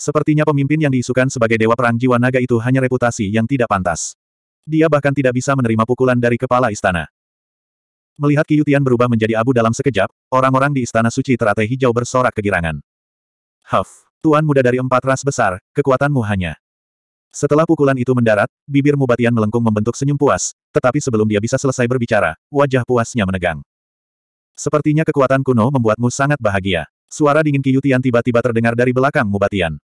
Sepertinya pemimpin yang diisukan sebagai dewa perang jiwa naga itu hanya reputasi yang tidak pantas. Dia bahkan tidak bisa menerima pukulan dari kepala istana. Melihat Tian berubah menjadi abu dalam sekejap, orang-orang di istana suci teratai hijau bersorak kegirangan. Huff, tuan muda dari empat ras besar, kekuatanmu hanya. Setelah pukulan itu mendarat, bibir Mubatian melengkung membentuk senyum puas, tetapi sebelum dia bisa selesai berbicara, wajah puasnya menegang. Sepertinya kekuatan kuno membuatmu sangat bahagia. Suara dingin Tian tiba-tiba terdengar dari belakang Mubatian.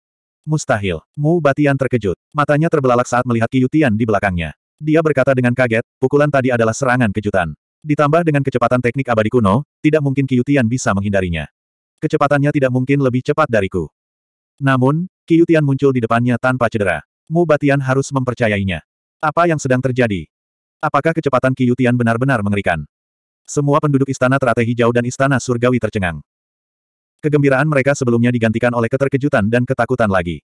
Mustahil. Mu Batian terkejut. Matanya terbelalak saat melihat Qiu Tian di belakangnya. Dia berkata dengan kaget, pukulan tadi adalah serangan kejutan. Ditambah dengan kecepatan teknik abadi kuno, tidak mungkin Qiu Tian bisa menghindarinya. Kecepatannya tidak mungkin lebih cepat dariku. Namun, Qiu Tian muncul di depannya tanpa cedera. Mu Batian harus mempercayainya. Apa yang sedang terjadi? Apakah kecepatan Qiu Tian benar-benar mengerikan? Semua penduduk istana teratai hijau dan istana surgawi tercengang. Kegembiraan mereka sebelumnya digantikan oleh keterkejutan dan ketakutan lagi.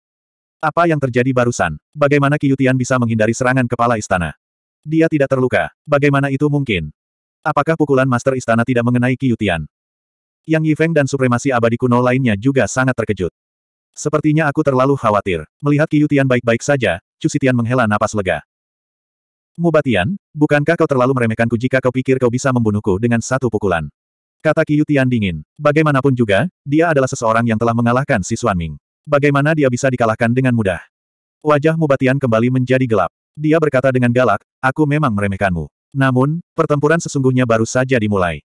Apa yang terjadi barusan? Bagaimana Tian bisa menghindari serangan kepala istana? Dia tidak terluka. Bagaimana itu mungkin? Apakah pukulan Master Istana tidak mengenai Tian? Yang Yifeng dan supremasi abadi kuno lainnya juga sangat terkejut. Sepertinya aku terlalu khawatir. Melihat Tian baik-baik saja, Tian menghela napas lega. Mubatian, bukankah kau terlalu meremehkanku jika kau pikir kau bisa membunuhku dengan satu pukulan? Kata Qiu Tian dingin. Bagaimanapun juga, dia adalah seseorang yang telah mengalahkan si Xuan Ming. Bagaimana dia bisa dikalahkan dengan mudah? Wajah Mubatian kembali menjadi gelap. Dia berkata dengan galak, aku memang meremehkanmu. Namun, pertempuran sesungguhnya baru saja dimulai.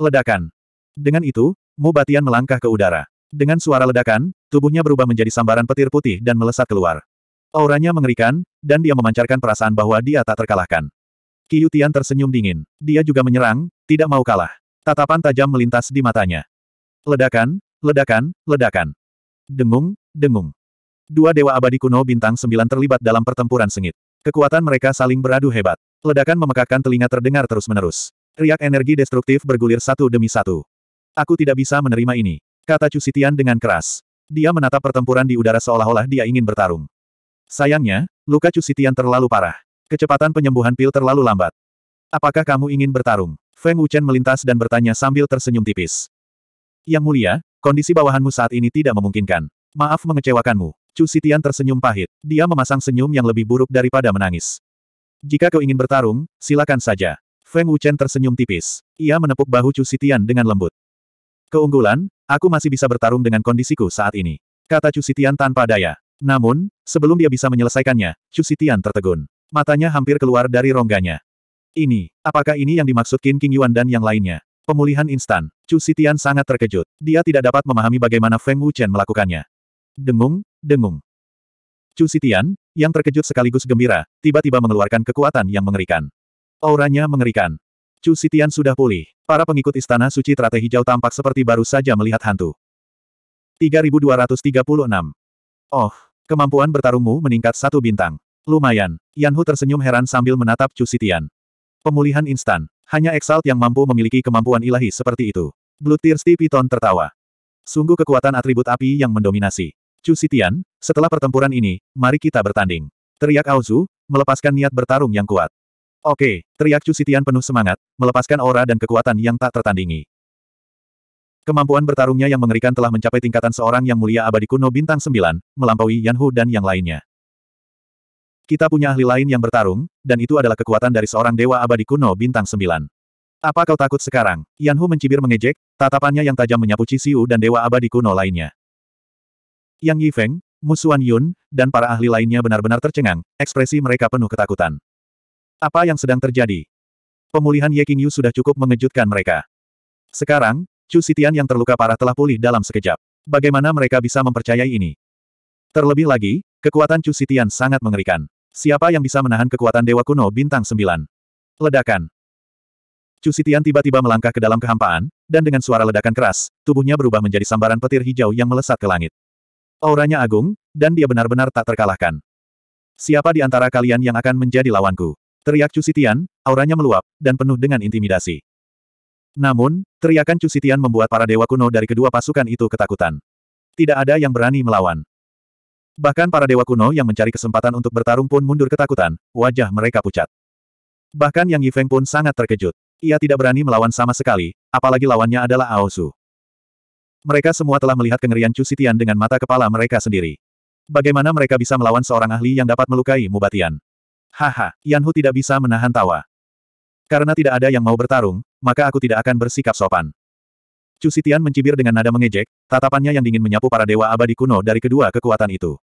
Ledakan. Dengan itu, Mubatian melangkah ke udara. Dengan suara ledakan, tubuhnya berubah menjadi sambaran petir putih dan melesat keluar. Auranya mengerikan, dan dia memancarkan perasaan bahwa dia tak terkalahkan. Qiu tersenyum dingin. Dia juga menyerang, tidak mau kalah. Tatapan tajam melintas di matanya. Ledakan, ledakan, ledakan. Dengung, dengung. Dua dewa abadi kuno bintang sembilan terlibat dalam pertempuran sengit. Kekuatan mereka saling beradu hebat. Ledakan memekakkan telinga terdengar terus-menerus. Riak energi destruktif bergulir satu demi satu. Aku tidak bisa menerima ini, kata Cusitian dengan keras. Dia menatap pertempuran di udara seolah-olah dia ingin bertarung. Sayangnya, luka Cusitian terlalu parah. Kecepatan penyembuhan pil terlalu lambat. Apakah kamu ingin bertarung? Feng Wuchen melintas dan bertanya sambil tersenyum tipis. Yang mulia, kondisi bawahanmu saat ini tidak memungkinkan. Maaf mengecewakanmu. Chu Sitian tersenyum pahit. Dia memasang senyum yang lebih buruk daripada menangis. Jika kau ingin bertarung, silakan saja. Feng Wuchen tersenyum tipis. Ia menepuk bahu Chu Sitian dengan lembut. Keunggulan, aku masih bisa bertarung dengan kondisiku saat ini. Kata Chu Sitian tanpa daya. Namun, sebelum dia bisa menyelesaikannya, Chu Sitian tertegun. Matanya hampir keluar dari rongganya. Ini, apakah ini yang dimaksud Qin King Yuan dan yang lainnya? Pemulihan instan. Chu Xitian sangat terkejut. Dia tidak dapat memahami bagaimana Feng Wuchen melakukannya. Dengung, dengung. Chu Xitian, yang terkejut sekaligus gembira, tiba-tiba mengeluarkan kekuatan yang mengerikan. Auranya mengerikan. Chu Xitian sudah pulih. Para pengikut istana suci teratai hijau tampak seperti baru saja melihat hantu. 3236. Oh, kemampuan bertarungmu meningkat satu bintang. Lumayan. Yanhu tersenyum heran sambil menatap Chu Xitian. Pemulihan instan. Hanya Exalt yang mampu memiliki kemampuan ilahi seperti itu. Blue Thirsty Piton tertawa. Sungguh kekuatan atribut api yang mendominasi. Chu Sitian, setelah pertempuran ini, mari kita bertanding. Teriak Aozu, melepaskan niat bertarung yang kuat. Oke, teriak Chu Sitian penuh semangat, melepaskan aura dan kekuatan yang tak tertandingi. Kemampuan bertarungnya yang mengerikan telah mencapai tingkatan seorang yang mulia abadi kuno bintang sembilan, melampaui Yanhu dan yang lainnya. Kita punya ahli lain yang bertarung, dan itu adalah kekuatan dari seorang dewa abadi kuno bintang sembilan. Apa kau takut sekarang? Yanhu mencibir mengejek, tatapannya yang tajam menyapu Cisiu dan dewa abadi kuno lainnya. Yang Yifeng, Musuan Yun, dan para ahli lainnya benar-benar tercengang, ekspresi mereka penuh ketakutan. Apa yang sedang terjadi? Pemulihan Ye Qingyu sudah cukup mengejutkan mereka. Sekarang, Chu Sitian yang terluka parah telah pulih dalam sekejap. Bagaimana mereka bisa mempercayai ini? Terlebih lagi, kekuatan Chu Sitian sangat mengerikan. Siapa yang bisa menahan kekuatan Dewa Kuno Bintang Sembilan? Ledakan. Chu Sitian tiba-tiba melangkah ke dalam kehampaan, dan dengan suara ledakan keras, tubuhnya berubah menjadi sambaran petir hijau yang melesat ke langit. Auranya agung, dan dia benar-benar tak terkalahkan. Siapa di antara kalian yang akan menjadi lawanku? Teriak Chu Sitian, auranya meluap, dan penuh dengan intimidasi. Namun, teriakan Chu Sitian membuat para dewa kuno dari kedua pasukan itu ketakutan. Tidak ada yang berani melawan. Bahkan para dewa kuno yang mencari kesempatan untuk bertarung pun mundur ketakutan, wajah mereka pucat. Bahkan Yang Yifeng pun sangat terkejut. Ia tidak berani melawan sama sekali, apalagi lawannya adalah Aosu. Mereka semua telah melihat kengerian Chu Sitian dengan mata kepala mereka sendiri. Bagaimana mereka bisa melawan seorang ahli yang dapat melukai Mubatian? Haha, Yanhu tidak bisa menahan tawa. Karena tidak ada yang mau bertarung, maka aku tidak akan bersikap sopan. Chu Sitian mencibir dengan nada mengejek, tatapannya yang dingin menyapu para dewa abadi kuno dari kedua kekuatan itu.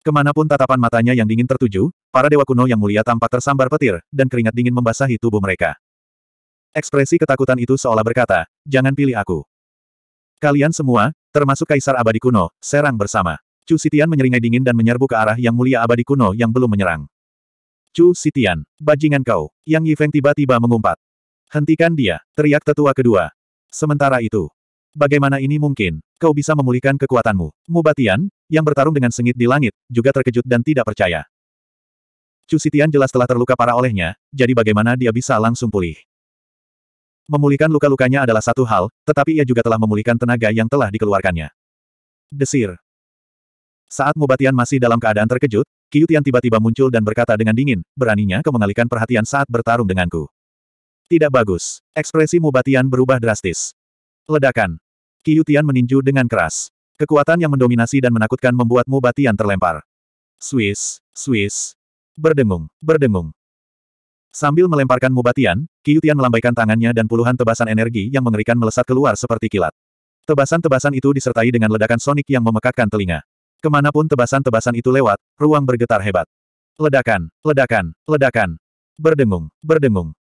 Ke mana pun tatapan matanya yang dingin tertuju, para dewa kuno yang mulia tampak tersambar petir, dan keringat dingin membasahi tubuh mereka. Ekspresi ketakutan itu seolah berkata, jangan pilih aku. Kalian semua, termasuk Kaisar Abadi Kuno, serang bersama. Chu Sitian menyeringai dingin dan menyerbu ke arah Yang Mulia Abadi Kuno yang belum menyerang. Chu Sitian, bajingan kau. Yang Yifeng tiba-tiba mengumpat. Hentikan dia, teriak tetua kedua. Sementara itu, Bagaimana ini mungkin? Kau bisa memulihkan kekuatanmu. Mubatian, yang bertarung dengan sengit di langit, juga terkejut dan tidak percaya. Chu Sitian jelas telah terluka parah olehnya, jadi bagaimana dia bisa langsung pulih? Memulihkan luka-lukanya adalah satu hal, tetapi ia juga telah memulihkan tenaga yang telah dikeluarkannya. Desir. Saat Mubatian masih dalam keadaan terkejut, Tian tiba-tiba muncul dan berkata dengan dingin, beraninya kau mengalihkan perhatian saat bertarung denganku. Tidak bagus. Ekspresi Mubatian berubah drastis. Ledakan. Tian meninju dengan keras. Kekuatan yang mendominasi dan menakutkan membuat Mubatian terlempar. Swiss, Swiss. Berdengung, berdengung. Sambil melemparkan Mubatian, Tian melambaikan tangannya dan puluhan tebasan energi yang mengerikan melesat keluar seperti kilat. Tebasan-tebasan itu disertai dengan ledakan sonik yang memekakkan telinga. Ke mana pun tebasan-tebasan itu lewat, ruang bergetar hebat. Ledakan, ledakan, ledakan. Berdengung, berdengung.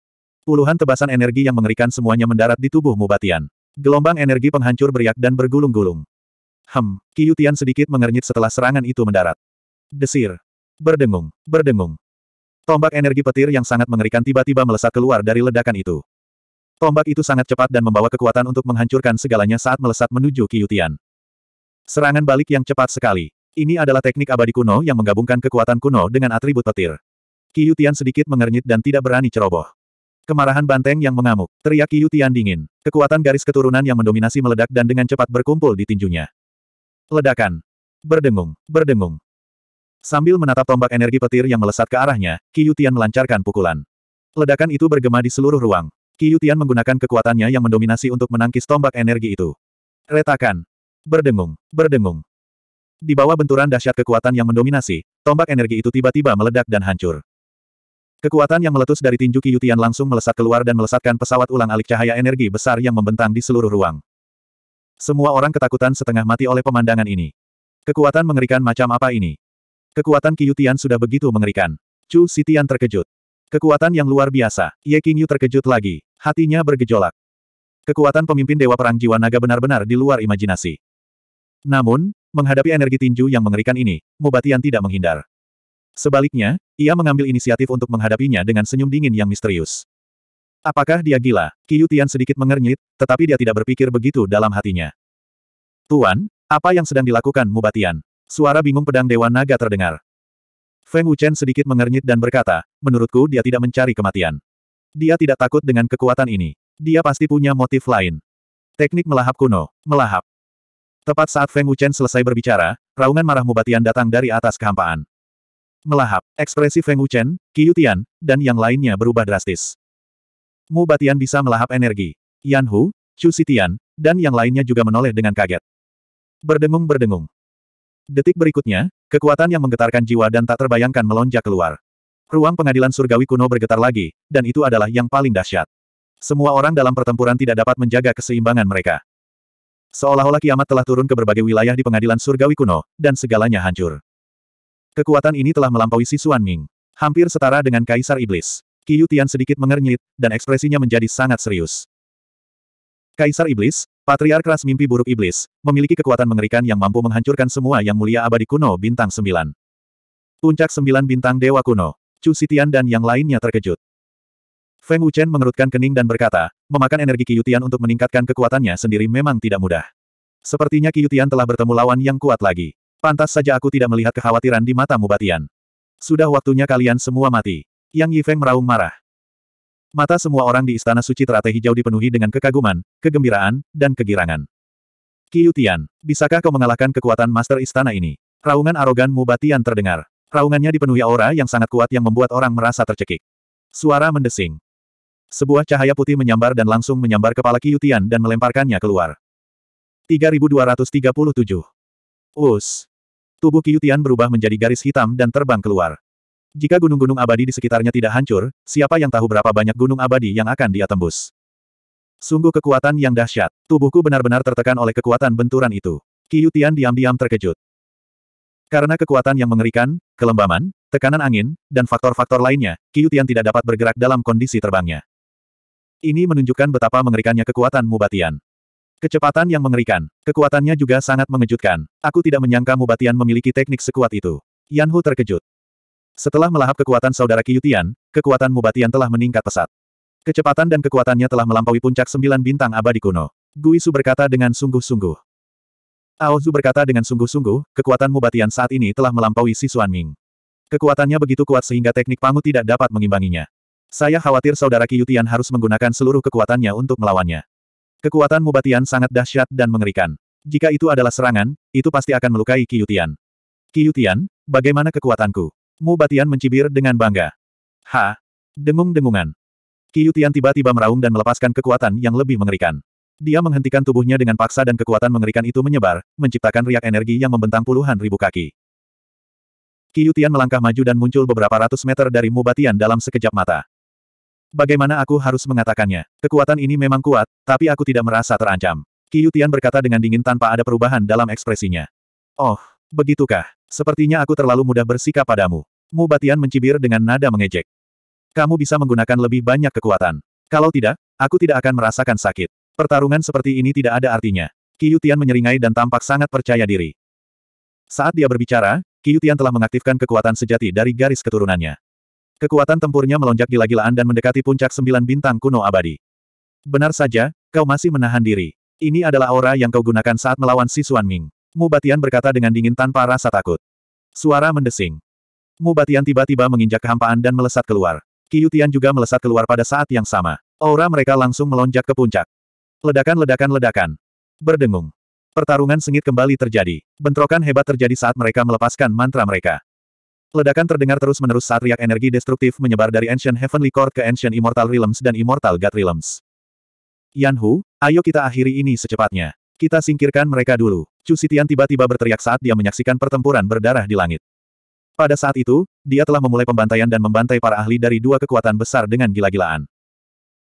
Puluhan tebasan energi yang mengerikan semuanya mendarat di tubuh Mubatian. Gelombang energi penghancur beriak dan bergulung-gulung. Hem, Tian sedikit mengernyit setelah serangan itu mendarat. Desir. Berdengung, berdengung. Tombak energi petir yang sangat mengerikan tiba-tiba melesat keluar dari ledakan itu. Tombak itu sangat cepat dan membawa kekuatan untuk menghancurkan segalanya saat melesat menuju Tian. Serangan balik yang cepat sekali. Ini adalah teknik abadi kuno yang menggabungkan kekuatan kuno dengan atribut petir. Tian sedikit mengernyit dan tidak berani ceroboh. Kemarahan banteng yang mengamuk. Teriak Qiu Tian dingin. Kekuatan garis keturunan yang mendominasi meledak dan dengan cepat berkumpul di tinjunya. Ledakan. Berdengung, berdengung. Sambil menatap tombak energi petir yang melesat ke arahnya, Qiu Tian melancarkan pukulan. Ledakan itu bergema di seluruh ruang. Qiu Tian menggunakan kekuatannya yang mendominasi untuk menangkis tombak energi itu. Retakan. Berdengung, berdengung. Di bawah benturan dahsyat kekuatan yang mendominasi, tombak energi itu tiba-tiba meledak dan hancur. Kekuatan yang meletus dari tinju Kiyutian langsung melesat keluar dan melesatkan pesawat ulang-alik cahaya energi besar yang membentang di seluruh ruang. Semua orang ketakutan setengah mati oleh pemandangan ini. Kekuatan mengerikan macam apa ini? Kekuatan Kiyutian sudah begitu mengerikan. Chu Sitian terkejut. Kekuatan yang luar biasa. Ye Qingyu terkejut lagi. Hatinya bergejolak. Kekuatan pemimpin Dewa Perang Jiwa Naga benar-benar di luar imajinasi. Namun, menghadapi energi tinju yang mengerikan ini, Mubatian tidak menghindar. Sebaliknya, ia mengambil inisiatif untuk menghadapinya dengan senyum dingin yang misterius. Apakah dia gila? Tian sedikit mengernyit, tetapi dia tidak berpikir begitu dalam hatinya. Tuan, apa yang sedang dilakukan Mubatian? Suara bingung pedang Dewa Naga terdengar. Feng Wuchen sedikit mengernyit dan berkata, menurutku dia tidak mencari kematian. Dia tidak takut dengan kekuatan ini. Dia pasti punya motif lain. Teknik melahap kuno, melahap. Tepat saat Feng Wuchen selesai berbicara, raungan marah Mubatian datang dari atas kehampaan melahap. Ekspresi Feng Wuchen, Qiu Tian, dan yang lainnya berubah drastis. Mu Batian bisa melahap energi. Yan Hu, Chu Sitian, dan yang lainnya juga menoleh dengan kaget. Berdengung-berdengung. Detik berikutnya, kekuatan yang menggetarkan jiwa dan tak terbayangkan melonjak keluar. Ruang pengadilan surgawi kuno bergetar lagi, dan itu adalah yang paling dahsyat. Semua orang dalam pertempuran tidak dapat menjaga keseimbangan mereka. Seolah-olah kiamat telah turun ke berbagai wilayah di pengadilan surgawi kuno, dan segalanya hancur. Kekuatan ini telah melampaui si Suan Ming. Hampir setara dengan Kaisar Iblis. Qiu Tian sedikit mengernyit, dan ekspresinya menjadi sangat serius. Kaisar Iblis, Patriark keras mimpi buruk Iblis, memiliki kekuatan mengerikan yang mampu menghancurkan semua yang mulia abadi kuno bintang sembilan. Puncak sembilan bintang Dewa kuno. Chu Xitian dan yang lainnya terkejut. Feng Wuchen mengerutkan kening dan berkata, memakan energi Qiyutian untuk meningkatkan kekuatannya sendiri memang tidak mudah. Sepertinya Qiyutian telah bertemu lawan yang kuat lagi. Pantas saja aku tidak melihat kekhawatiran di mata Mubatian. Sudah waktunya kalian semua mati. Yang Yifeng meraung marah. Mata semua orang di Istana Suci Teratai Hijau dipenuhi dengan kekaguman, kegembiraan, dan kegirangan. Qiyutian, bisakah kau mengalahkan kekuatan Master Istana ini? Raungan arogan Mubatian terdengar. Raungannya dipenuhi aura yang sangat kuat yang membuat orang merasa tercekik. Suara mendesing. Sebuah cahaya putih menyambar dan langsung menyambar kepala Qiyutian dan melemparkannya keluar. 3237. Us. Tubuh Qiyutian berubah menjadi garis hitam dan terbang keluar. Jika gunung-gunung abadi di sekitarnya tidak hancur, siapa yang tahu berapa banyak gunung abadi yang akan dia tembus. Sungguh kekuatan yang dahsyat. Tubuhku benar-benar tertekan oleh kekuatan benturan itu. Qiyutian diam-diam terkejut. Karena kekuatan yang mengerikan, kelembaman, tekanan angin, dan faktor-faktor lainnya, Qiyutian tidak dapat bergerak dalam kondisi terbangnya. Ini menunjukkan betapa mengerikannya kekuatan Mubatian. Kecepatan yang mengerikan. Kekuatannya juga sangat mengejutkan. Aku tidak menyangka Mubatian memiliki teknik sekuat itu. Yan Hu terkejut. Setelah melahap kekuatan saudara Qiyutian, kekuatan Mubatian telah meningkat pesat. Kecepatan dan kekuatannya telah melampaui puncak sembilan bintang abadi kuno. Gui Su berkata dengan sungguh-sungguh. Ao Zu berkata dengan sungguh-sungguh, kekuatan Mubatian saat ini telah melampaui si Xuan Ming. Kekuatannya begitu kuat sehingga teknik Pangu tidak dapat mengimbanginya. Saya khawatir saudara Qiyutian harus menggunakan seluruh kekuatannya untuk melawannya. Kekuatan Mubatian sangat dahsyat dan mengerikan. Jika itu adalah serangan, itu pasti akan melukai Qiyutian. Qiyutian, bagaimana kekuatanku? Mubatian mencibir dengan bangga. Ha! Dengung-dengungan. Qiyutian tiba-tiba meraung dan melepaskan kekuatan yang lebih mengerikan. Dia menghentikan tubuhnya dengan paksa dan kekuatan mengerikan itu menyebar, menciptakan riak energi yang membentang puluhan ribu kaki. Qiyutian melangkah maju dan muncul beberapa ratus meter dari Mubatian dalam sekejap mata. Bagaimana aku harus mengatakannya? Kekuatan ini memang kuat, tapi aku tidak merasa terancam. Qiu Tian berkata dengan dingin tanpa ada perubahan dalam ekspresinya. Oh, begitukah? Sepertinya aku terlalu mudah bersikap padamu. Mu Batian mencibir dengan nada mengejek. Kamu bisa menggunakan lebih banyak kekuatan. Kalau tidak, aku tidak akan merasakan sakit. Pertarungan seperti ini tidak ada artinya. Qiu Tian menyeringai dan tampak sangat percaya diri. Saat dia berbicara, Qiu Tian telah mengaktifkan kekuatan sejati dari garis keturunannya. Kekuatan tempurnya melonjak gila-gilaan dan mendekati puncak sembilan bintang kuno abadi. Benar saja, kau masih menahan diri. Ini adalah aura yang kau gunakan saat melawan si Suan Ming. Mu Batian berkata dengan dingin tanpa rasa takut. Suara mendesing. Mu Batian tiba-tiba menginjak kehampaan dan melesat keluar. Qiu Tian juga melesat keluar pada saat yang sama. Aura mereka langsung melonjak ke puncak. Ledakan-ledakan-ledakan. Berdengung. Pertarungan sengit kembali terjadi. Bentrokan hebat terjadi saat mereka melepaskan mantra mereka. Ledakan terdengar terus-menerus saat riak energi destruktif menyebar dari Ancient Heavenly Court ke Ancient Immortal Realms dan Immortal God Realms. Yan Hu, ayo kita akhiri ini secepatnya. Kita singkirkan mereka dulu. Chu Sitian tiba-tiba berteriak saat dia menyaksikan pertempuran berdarah di langit. Pada saat itu, dia telah memulai pembantaian dan membantai para ahli dari dua kekuatan besar dengan gila-gilaan.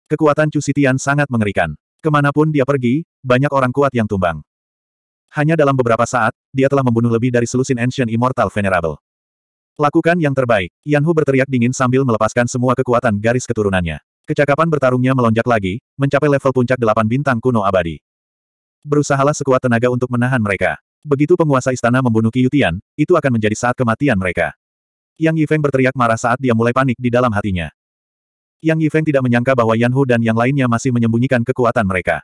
Kekuatan Chu Sitian sangat mengerikan. Ke mana pun dia pergi, banyak orang kuat yang tumbang. Hanya dalam beberapa saat, dia telah membunuh lebih dari selusin Ancient Immortal Venerable. Lakukan yang terbaik. Yan Hu berteriak dingin sambil melepaskan semua kekuatan garis keturunannya. Kecakapan bertarungnya melonjak lagi, mencapai level puncak delapan bintang kuno abadi. Berusahalah sekuat tenaga untuk menahan mereka. Begitu penguasa istana membunuh Qiyutian, itu akan menjadi saat kematian mereka. Yang Yifeng berteriak marah saat dia mulai panik di dalam hatinya. Yang Yifeng tidak menyangka bahwa Yan Hu dan yang lainnya masih menyembunyikan kekuatan mereka.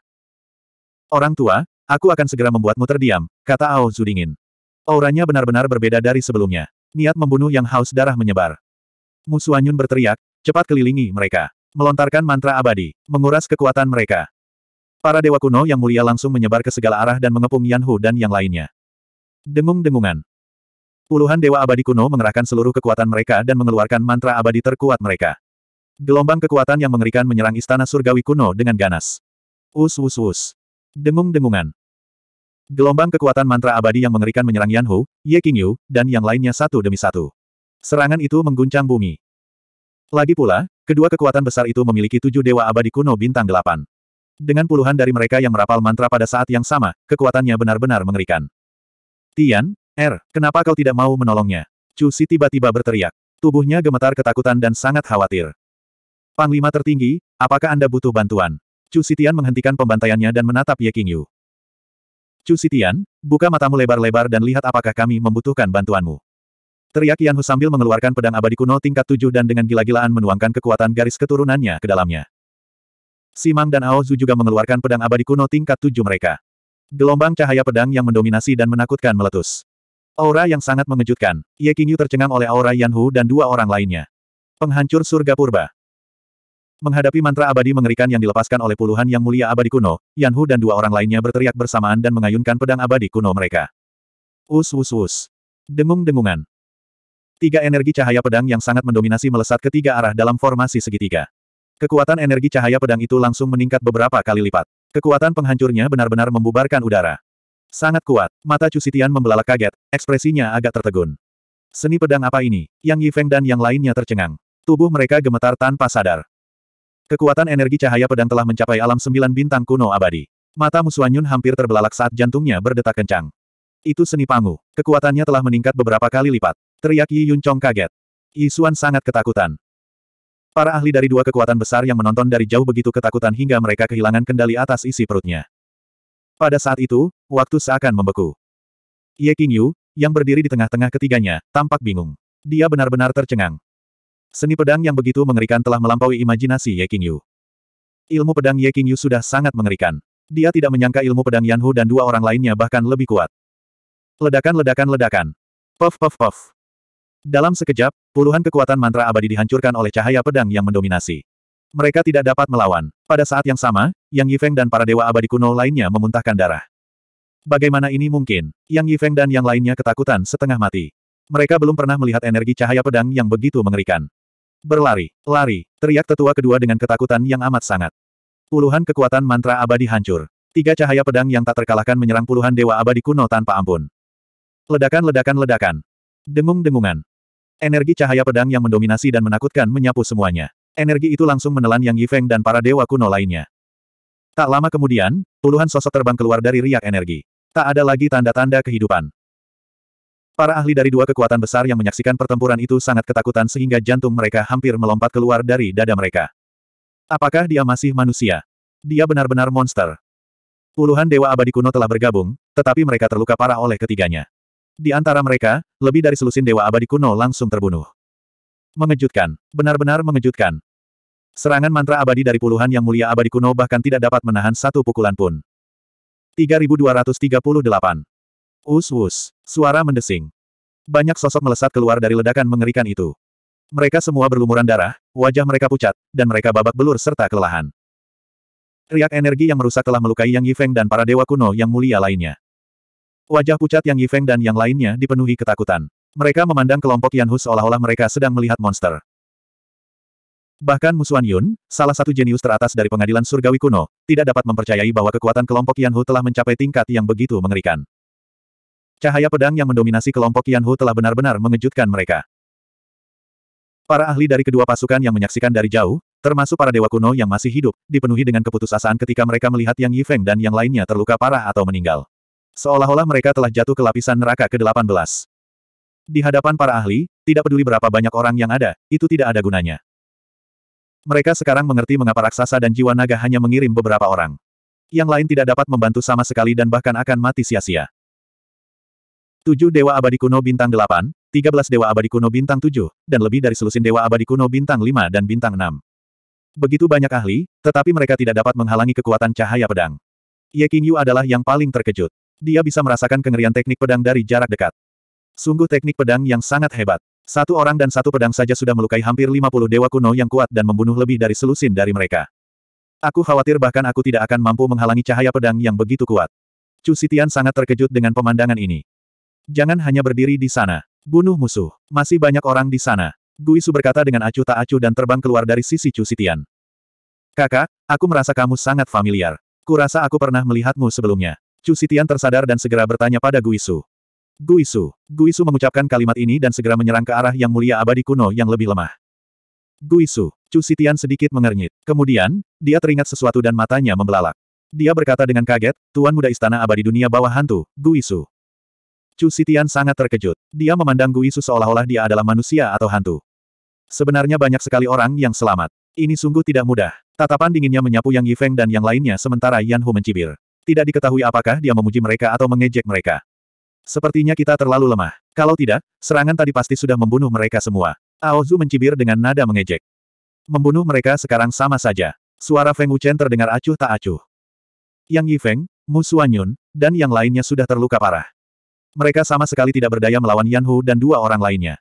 Orang tua, aku akan segera membuatmu terdiam, kata Ao Zhu dingin. Auranya benar-benar berbeda dari sebelumnya. Niat membunuh yang haus darah menyebar. Musuanyun berteriak, cepat kelilingi mereka. Melontarkan mantra abadi, menguras kekuatan mereka. Para dewa kuno yang mulia langsung menyebar ke segala arah dan mengepung Yanhu dan yang lainnya. Dengung-dengungan. Puluhan dewa abadi kuno mengerahkan seluruh kekuatan mereka dan mengeluarkan mantra abadi terkuat mereka. Gelombang kekuatan yang mengerikan menyerang istana surgawi kuno dengan ganas. Us-us-us. Dengung-dengungan. Gelombang kekuatan mantra abadi yang mengerikan menyerang Yan Hu, Ye Qingyu, dan yang lainnya satu demi satu. Serangan itu mengguncang bumi. Lagi pula, kedua kekuatan besar itu memiliki tujuh dewa abadi kuno bintang delapan. Dengan puluhan dari mereka yang merapal mantra pada saat yang sama, kekuatannya benar-benar mengerikan. Tian, Er, kenapa kau tidak mau menolongnya? Chu Si tiba-tiba berteriak. Tubuhnya gemetar ketakutan dan sangat khawatir. Panglima tertinggi, apakah Anda butuh bantuan? Chu Tian menghentikan pembantaiannya dan menatap Ye Qingyu. Chu Tian, buka matamu lebar-lebar dan lihat apakah kami membutuhkan bantuanmu. Teriak Yan Hu sambil mengeluarkan pedang abadi kuno tingkat tujuh dan dengan gila-gilaan menuangkan kekuatan garis keturunannya ke dalamnya. Simang dan Ao Zu juga mengeluarkan pedang abadi kuno tingkat tujuh mereka. Gelombang cahaya pedang yang mendominasi dan menakutkan meletus. Aura yang sangat mengejutkan. Ye Qingyu tercengang oleh aura Yan Hu dan dua orang lainnya. Penghancur surga purba. Menghadapi mantra abadi mengerikan yang dilepaskan oleh puluhan yang mulia abadi kuno, Yan Hu dan dua orang lainnya berteriak bersamaan dan mengayunkan pedang abadi kuno mereka. Us us us. Dengung-dengungan. Tiga energi cahaya pedang yang sangat mendominasi melesat ke tiga arah dalam formasi segitiga. Kekuatan energi cahaya pedang itu langsung meningkat beberapa kali lipat. Kekuatan penghancurnya benar-benar membubarkan udara. Sangat kuat, mata Cusitian membelalak kaget, ekspresinya agak tertegun. Seni pedang apa ini? Yang Yifeng dan yang lainnya tercengang. Tubuh mereka gemetar tanpa sadar. Kekuatan energi cahaya pedang telah mencapai alam sembilan bintang kuno abadi. Mata Musuanyun hampir terbelalak saat jantungnya berdetak kencang. Itu seni pangu. Kekuatannya telah meningkat beberapa kali lipat. Teriak Yi Yun Chong kaget. Yi Xuan sangat ketakutan. Para ahli dari dua kekuatan besar yang menonton dari jauh begitu ketakutan hingga mereka kehilangan kendali atas isi perutnya. Pada saat itu, waktu seakan membeku. Ye Qingyu, yang berdiri di tengah-tengah ketiganya, tampak bingung. Dia benar-benar tercengang. Seni pedang yang begitu mengerikan telah melampaui imajinasi Ye Qingyu. Ilmu pedang Ye Qingyu sudah sangat mengerikan. Dia tidak menyangka ilmu pedang Yanhu dan dua orang lainnya bahkan lebih kuat. Ledakan-ledakan-ledakan. Puff puff puff. Dalam sekejap, puluhan kekuatan mantra abadi dihancurkan oleh cahaya pedang yang mendominasi. Mereka tidak dapat melawan. Pada saat yang sama, Yang Yifeng dan para dewa abadi kuno lainnya memuntahkan darah. Bagaimana ini mungkin? Yang Yifeng dan yang lainnya ketakutan setengah mati. Mereka belum pernah melihat energi cahaya pedang yang begitu mengerikan. Berlari, lari, teriak tetua kedua dengan ketakutan yang amat sangat. Puluhan kekuatan mantra abadi hancur. Tiga cahaya pedang yang tak terkalahkan menyerang puluhan dewa abadi kuno tanpa ampun. Ledakan-ledakan-ledakan. Dengung-dengungan. Energi cahaya pedang yang mendominasi dan menakutkan menyapu semuanya. Energi itu langsung menelan Yang Yifeng dan para dewa kuno lainnya. Tak lama kemudian, puluhan sosok terbang keluar dari riak energi. Tak ada lagi tanda-tanda kehidupan. Para ahli dari dua kekuatan besar yang menyaksikan pertempuran itu sangat ketakutan sehingga jantung mereka hampir melompat keluar dari dada mereka. Apakah dia masih manusia? Dia benar-benar monster. Puluhan dewa abadi kuno telah bergabung, tetapi mereka terluka parah oleh ketiganya. Di antara mereka, lebih dari selusin dewa abadi kuno langsung terbunuh. Mengejutkan. Benar-benar mengejutkan. Serangan mantra abadi dari puluhan yang mulia abadi kuno bahkan tidak dapat menahan satu pukulan pun. 3238 Us-us. Suara mendesing. Banyak sosok melesat keluar dari ledakan mengerikan itu. Mereka semua berlumuran darah, wajah mereka pucat, dan mereka babak belur serta kelelahan. Riak energi yang merusak telah melukai Yang Yifeng dan para dewa kuno yang mulia lainnya. Wajah pucat Yang Yifeng dan yang lainnya dipenuhi ketakutan. Mereka memandang kelompok Yanhu seolah-olah mereka sedang melihat monster. Bahkan Musuan Yun, salah satu jenius teratas dari pengadilan surgawi kuno, tidak dapat mempercayai bahwa kekuatan kelompok Yanhu telah mencapai tingkat yang begitu mengerikan. Cahaya pedang yang mendominasi kelompok Yanhu telah benar-benar mengejutkan mereka. Para ahli dari kedua pasukan yang menyaksikan dari jauh, termasuk para dewa kuno yang masih hidup, dipenuhi dengan keputusasaan ketika mereka melihat Yang Yifeng dan yang lainnya terluka parah atau meninggal. Seolah-olah mereka telah jatuh ke lapisan neraka ke-18. Di hadapan para ahli, tidak peduli berapa banyak orang yang ada, itu tidak ada gunanya. Mereka sekarang mengerti mengapa raksasa dan jiwa naga hanya mengirim beberapa orang. Yang lain tidak dapat membantu sama sekali dan bahkan akan mati sia-sia. Tujuh Dewa Abadi Kuno Bintang 8, 13 Dewa Abadi Kuno Bintang 7, dan lebih dari selusin Dewa Abadi Kuno Bintang 5 dan Bintang 6. Begitu banyak ahli, tetapi mereka tidak dapat menghalangi kekuatan cahaya pedang. Ye Qingyu adalah yang paling terkejut. Dia bisa merasakan kengerian teknik pedang dari jarak dekat. Sungguh teknik pedang yang sangat hebat. Satu orang dan satu pedang saja sudah melukai hampir 50 dewa kuno yang kuat dan membunuh lebih dari selusin dari mereka. Aku khawatir bahkan aku tidak akan mampu menghalangi cahaya pedang yang begitu kuat. Chu Sitian sangat terkejut dengan pemandangan ini. Jangan hanya berdiri di sana. Bunuh musuh. Masih banyak orang di sana. Guisu berkata dengan acuh tak acuh dan terbang keluar dari sisi Chu Sitian. Kakak, aku merasa kamu sangat familiar. Kurasa aku pernah melihatmu sebelumnya. Chu Sitian tersadar dan segera bertanya pada Guisu. Guisu. Guisu mengucapkan kalimat ini dan segera menyerang ke arah yang mulia abadi kuno yang lebih lemah. Guisu. Chu Sitian sedikit mengernyit. Kemudian, dia teringat sesuatu dan matanya membelalak. Dia berkata dengan kaget, Tuan Muda Istana Abadi Dunia Bawah Hantu, Guisu. Chu Sitian sangat terkejut. Dia memandang Guisu seolah-olah dia adalah manusia atau hantu. Sebenarnya banyak sekali orang yang selamat. Ini sungguh tidak mudah. Tatapan dinginnya menyapu Yang Yifeng dan yang lainnya sementara Yan Hu mencibir. Tidak diketahui apakah dia memuji mereka atau mengejek mereka. Sepertinya kita terlalu lemah. Kalau tidak, serangan tadi pasti sudah membunuh mereka semua. Aozu mencibir dengan nada mengejek. Membunuh mereka sekarang sama saja. Suara Feng Wuchen terdengar acuh tak acuh. Yang Yifeng, Mu Suanyun, dan yang lainnya sudah terluka parah. Mereka sama sekali tidak berdaya melawan Yan Hu dan dua orang lainnya.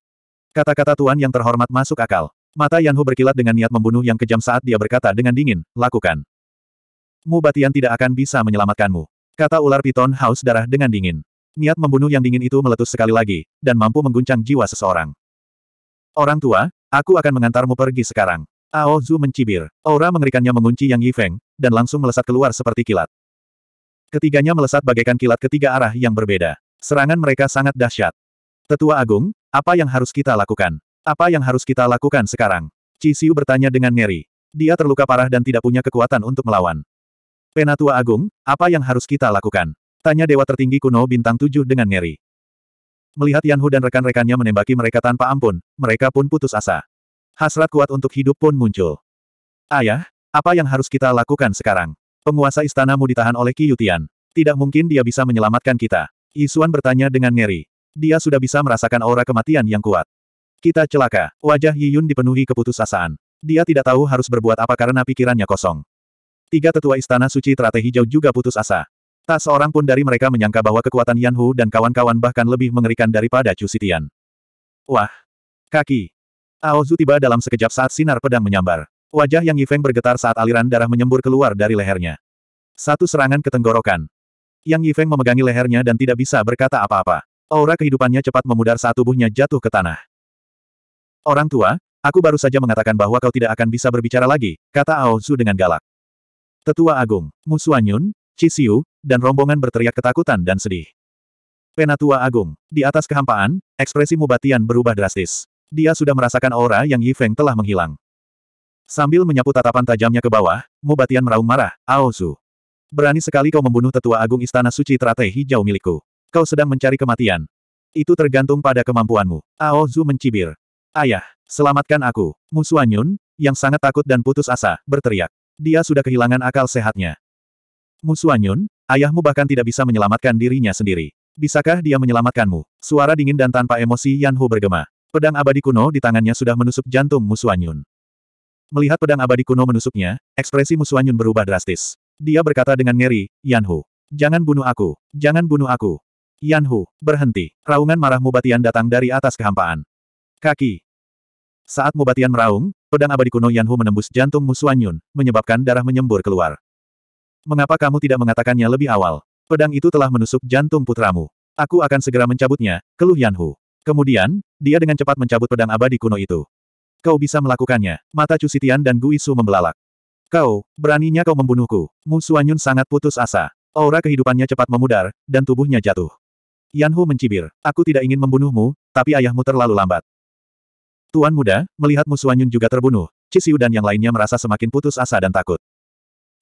Kata-kata Tuan yang terhormat masuk akal. Mata Yan Hu berkilat dengan niat membunuh yang kejam saat dia berkata dengan dingin, lakukan. Mu Batian tidak akan bisa menyelamatkanmu. Kata ular piton haus darah dengan dingin. Niat membunuh yang dingin itu meletus sekali lagi, dan mampu mengguncang jiwa seseorang. Orang tua, aku akan mengantarmu pergi sekarang. Ao Zhu mencibir. Aura mengerikannya mengunci Yang Yifeng, dan langsung melesat keluar seperti kilat. Ketiganya melesat bagaikan kilat ketiga arah yang berbeda. Serangan mereka sangat dahsyat. Tetua Agung, apa yang harus kita lakukan? Apa yang harus kita lakukan sekarang? Ci Xiu bertanya dengan ngeri. Dia terluka parah dan tidak punya kekuatan untuk melawan. Penatua Agung, apa yang harus kita lakukan? Tanya Dewa Tertinggi Kuno Bintang Tujuh dengan ngeri. Melihat Yan Hu dan rekan-rekannya menembaki mereka tanpa ampun, mereka pun putus asa. Hasrat kuat untuk hidup pun muncul. Ayah, apa yang harus kita lakukan sekarang? Penguasa istanamu ditahan oleh Qi Yutian. Tidak mungkin dia bisa menyelamatkan kita. Yisuan bertanya dengan ngeri. Dia sudah bisa merasakan aura kematian yang kuat. Kita celaka. Wajah Yi Yun dipenuhi keputusasaan. Dia tidak tahu harus berbuat apa karena pikirannya kosong. Tiga tetua istana suci teratai hijau juga putus asa. Tak seorang pun dari mereka menyangka bahwa kekuatan Yan Hu dan kawan-kawan bahkan lebih mengerikan daripada Chu Sitian. Wah! Kaki! Aozu tiba dalam sekejap saat sinar pedang menyambar. Wajah Yang Yifeng bergetar saat aliran darah menyembur keluar dari lehernya. Satu serangan ke tenggorokan. Yang Yifeng memegangi lehernya dan tidak bisa berkata apa-apa. Aura kehidupannya cepat memudar saat tubuhnya jatuh ke tanah. Orang tua, aku baru saja mengatakan bahwa kau tidak akan bisa berbicara lagi, kata Aozu dengan galak. Tetua Agung, Musuanyun, Xiu, dan rombongan berteriak ketakutan dan sedih. Penatua Agung, di atas kehampaan, ekspresi Mubatian berubah drastis. Dia sudah merasakan aura yang Yi Feng telah menghilang. Sambil menyapu tatapan tajamnya ke bawah, Mu Batian meraung marah, Ao Su. Berani sekali kau membunuh tetua agung istana suci teratai hijau milikku. Kau sedang mencari kematian. Itu tergantung pada kemampuanmu. Ao Zu mencibir. Ayah, selamatkan aku. Mu Suanyun, yang sangat takut dan putus asa, berteriak. Dia sudah kehilangan akal sehatnya. Mu Suanyun, ayahmu bahkan tidak bisa menyelamatkan dirinya sendiri. Bisakah dia menyelamatkanmu? Suara dingin dan tanpa emosi Yan Hu bergema. Pedang abadi kuno di tangannya sudah menusuk jantung Musuanyun. Melihat pedang abadi kuno menusuknya, ekspresi Musuanyun berubah drastis. Dia berkata dengan ngeri, Yanhu. Jangan bunuh aku. Jangan bunuh aku. Yanhu, berhenti. Raungan marah Mubatian datang dari atas kehampaan. Kaki. Saat Mubatian meraung, pedang abadi kuno Yanhu menembus jantung Musuanyun, menyebabkan darah menyembur keluar. Mengapa kamu tidak mengatakannya lebih awal? Pedang itu telah menusuk jantung putramu. Aku akan segera mencabutnya, keluh Yanhu. Kemudian, dia dengan cepat mencabut pedang abadi kuno itu. Kau bisa melakukannya. Mata Chu Sitian dan Gu Isu membelalak. Kau, beraninya kau membunuhku. Mu Suanyun sangat putus asa. Aura kehidupannya cepat memudar, dan tubuhnya jatuh. Yan Hu mencibir. Aku tidak ingin membunuhmu, tapi ayahmu terlalu lambat. Tuan muda, melihat Mu Suanyun juga terbunuh, Cisiu dan yang lainnya merasa semakin putus asa dan takut.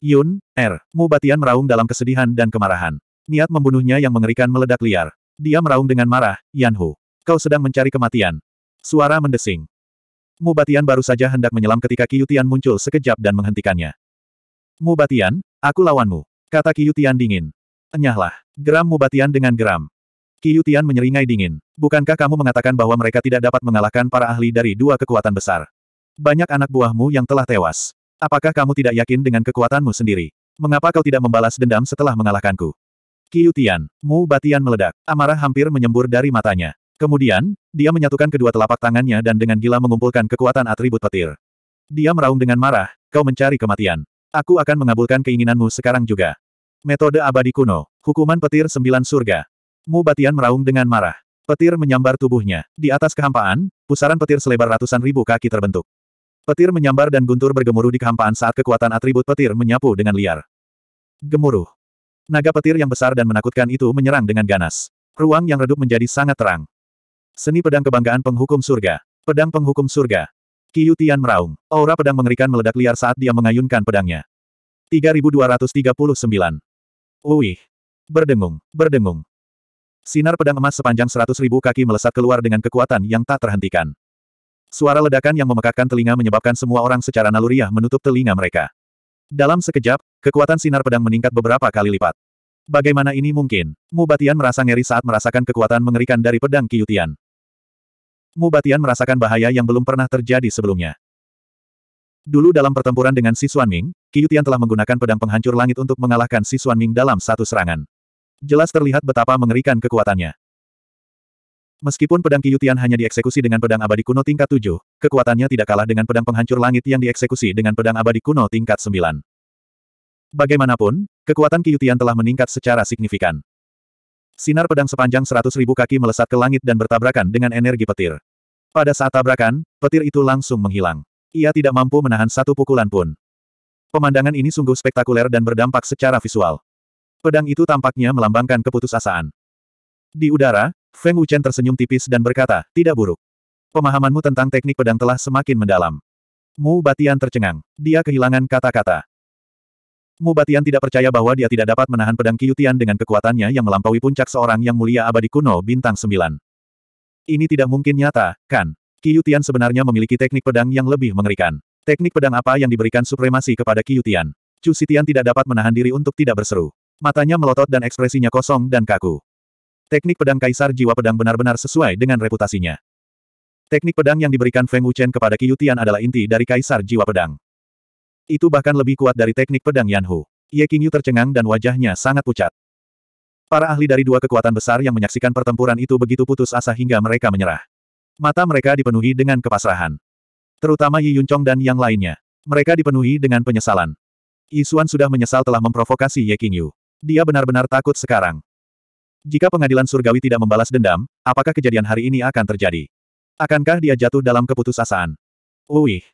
Yun, Er, Mu Batian meraung dalam kesedihan dan kemarahan. Niat membunuhnya yang mengerikan meledak liar. Dia meraung dengan marah, Yan Hu. Kau sedang mencari kematian. Suara mendesing. Mubatian baru saja hendak menyelam ketika Kiyutian muncul sekejap dan menghentikannya. Mubatian, aku lawanmu. Kata Kiyutian dingin. Enyahlah. Geram Mubatian dengan geram. Kiyutian menyeringai dingin. Bukankah kamu mengatakan bahwa mereka tidak dapat mengalahkan para ahli dari dua kekuatan besar? Banyak anak buahmu yang telah tewas. Apakah kamu tidak yakin dengan kekuatanmu sendiri? Mengapa kau tidak membalas dendam setelah mengalahkanku? Kiyutian, Mu Batian meledak. Amarah hampir menyembur dari matanya. Kemudian, dia menyatukan kedua telapak tangannya dan dengan gila mengumpulkan kekuatan atribut petir. Dia meraung dengan marah, kau mencari kematian. Aku akan mengabulkan keinginanmu sekarang juga. Metode abadi kuno, hukuman petir sembilan surga. Mu Batian meraung dengan marah. Petir menyambar tubuhnya. Di atas kehampaan, pusaran petir selebar ratusan ribu kaki terbentuk. Petir menyambar dan guntur bergemuruh di kehampaan saat kekuatan atribut petir menyapu dengan liar. Gemuruh. Naga petir yang besar dan menakutkan itu menyerang dengan ganas. Ruang yang redup menjadi sangat terang. Seni pedang kebanggaan penghukum surga. Pedang penghukum surga. Qiu Tian meraung. Aura pedang mengerikan meledak liar saat dia mengayunkan pedangnya. 3239. Uih. Berdengung, berdengung. Sinar pedang emas sepanjang seratus ribu kaki melesat keluar dengan kekuatan yang tak terhentikan. Suara ledakan yang memekakkan telinga menyebabkan semua orang secara naluriah menutup telinga mereka. Dalam sekejap, kekuatan sinar pedang meningkat beberapa kali lipat. Bagaimana ini mungkin? Mubatian merasa ngeri saat merasakan kekuatan mengerikan dari pedang Qiyutian. Mubatian merasakan bahaya yang belum pernah terjadi sebelumnya. Dulu dalam pertempuran dengan Si Ming, Qiyutian telah menggunakan pedang penghancur langit untuk mengalahkan Si Ming dalam satu serangan. Jelas terlihat betapa mengerikan kekuatannya. Meskipun pedang Qiyutian hanya dieksekusi dengan pedang abadi kuno tingkat 7, kekuatannya tidak kalah dengan pedang penghancur langit yang dieksekusi dengan pedang abadi kuno tingkat 9. Bagaimanapun, kekuatan Qiyutian telah meningkat secara signifikan. Sinar pedang sepanjang seratus ribu kaki melesat ke langit dan bertabrakan dengan energi petir. Pada saat tabrakan, petir itu langsung menghilang. Ia tidak mampu menahan satu pukulan pun. Pemandangan ini sungguh spektakuler dan berdampak secara visual. Pedang itu tampaknya melambangkan keputusasaan. Di udara, Feng Wuchen tersenyum tipis dan berkata, tidak buruk. Pemahamanmu tentang teknik pedang telah semakin mendalam. Mu Batian tercengang. Dia kehilangan kata-kata. Mu Batian tidak percaya bahwa dia tidak dapat menahan pedang Qiyutian dengan kekuatannya yang melampaui puncak seorang yang mulia abadi kuno bintang sembilan. Ini tidak mungkin nyata, kan? Qiyutian sebenarnya memiliki teknik pedang yang lebih mengerikan. Teknik pedang apa yang diberikan supremasi kepada Qiyutian? Chu Sitian tidak dapat menahan diri untuk tidak berseru. Matanya melotot dan ekspresinya kosong dan kaku. Teknik pedang kaisar jiwa pedang benar-benar sesuai dengan reputasinya. Teknik pedang yang diberikan Feng Wuchen kepada Qiyutian adalah inti dari kaisar jiwa pedang. Itu bahkan lebih kuat dari teknik pedang Yanhu. Ye Qingyu tercengang dan wajahnya sangat pucat. Para ahli dari dua kekuatan besar yang menyaksikan pertempuran itu begitu putus asa hingga mereka menyerah. Mata mereka dipenuhi dengan kepasrahan. Terutama Yi Yuncong dan yang lainnya. Mereka dipenuhi dengan penyesalan. Yi Xuan sudah menyesal telah memprovokasi Ye Qingyu. Dia benar-benar takut sekarang. Jika pengadilan surgawi tidak membalas dendam, apakah kejadian hari ini akan terjadi? Akankah dia jatuh dalam keputusasaan? Uih.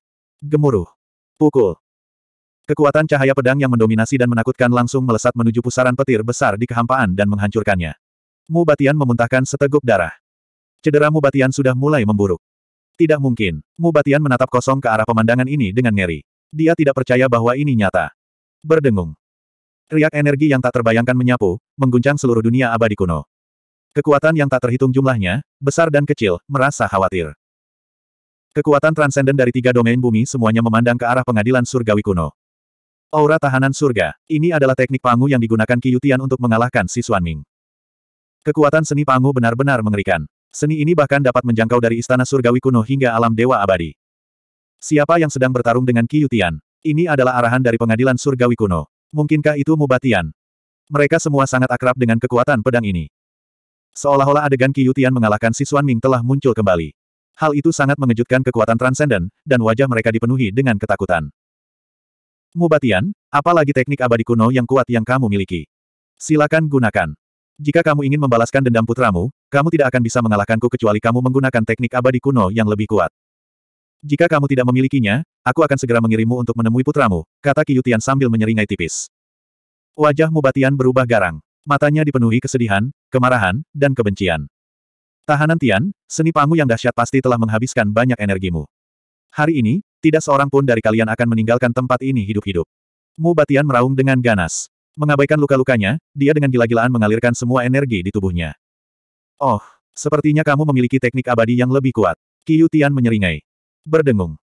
Gemuruh. Pukul. Kekuatan cahaya pedang yang mendominasi dan menakutkan langsung melesat menuju pusaran petir besar di kehampaan dan menghancurkannya. Mu Batian memuntahkan seteguk darah. Cedera Mu Batian sudah mulai memburuk. Tidak mungkin. Mu Batian menatap kosong ke arah pemandangan ini dengan ngeri. Dia tidak percaya bahwa ini nyata. Berdengung. Riak energi yang tak terbayangkan menyapu, mengguncang seluruh dunia abadi kuno. Kekuatan yang tak terhitung jumlahnya, besar dan kecil, merasa khawatir. Kekuatan transenden dari tiga domain bumi semuanya memandang ke arah pengadilan surgawi kuno. Aura tahanan surga. Ini adalah teknik pangu yang digunakan Qiyutian untuk mengalahkan si Ming. Kekuatan seni pangu benar-benar mengerikan. Seni ini bahkan dapat menjangkau dari istana surgawi kuno hingga alam dewa abadi. Siapa yang sedang bertarung dengan Qiyutian? Ini adalah arahan dari pengadilan surgawi kuno. Mungkinkah itu Mubatian? Mereka semua sangat akrab dengan kekuatan pedang ini. Seolah-olah adegan Qiyutian mengalahkan si Ming telah muncul kembali. Hal itu sangat mengejutkan kekuatan transenden, dan wajah mereka dipenuhi dengan ketakutan. Mubatian, apalagi teknik abadi kuno yang kuat yang kamu miliki. Silakan gunakan. Jika kamu ingin membalaskan dendam putramu, kamu tidak akan bisa mengalahkanku kecuali kamu menggunakan teknik abadi kuno yang lebih kuat. Jika kamu tidak memilikinya, aku akan segera mengirimmu untuk menemui putramu, kata Kiyutian sambil menyeringai tipis. Wajah Mubatian berubah garang. Matanya dipenuhi kesedihan, kemarahan, dan kebencian. Tahanan Tian, seni pangu yang dahsyat pasti telah menghabiskan banyak energimu. Hari ini, tidak seorang pun dari kalian akan meninggalkan tempat ini hidup-hidup. Mu Batian meraung dengan ganas. Mengabaikan luka-lukanya, dia dengan gila-gilaan mengalirkan semua energi di tubuhnya. Oh, sepertinya kamu memiliki teknik abadi yang lebih kuat. Qiu Tian menyeringai. Berdengung.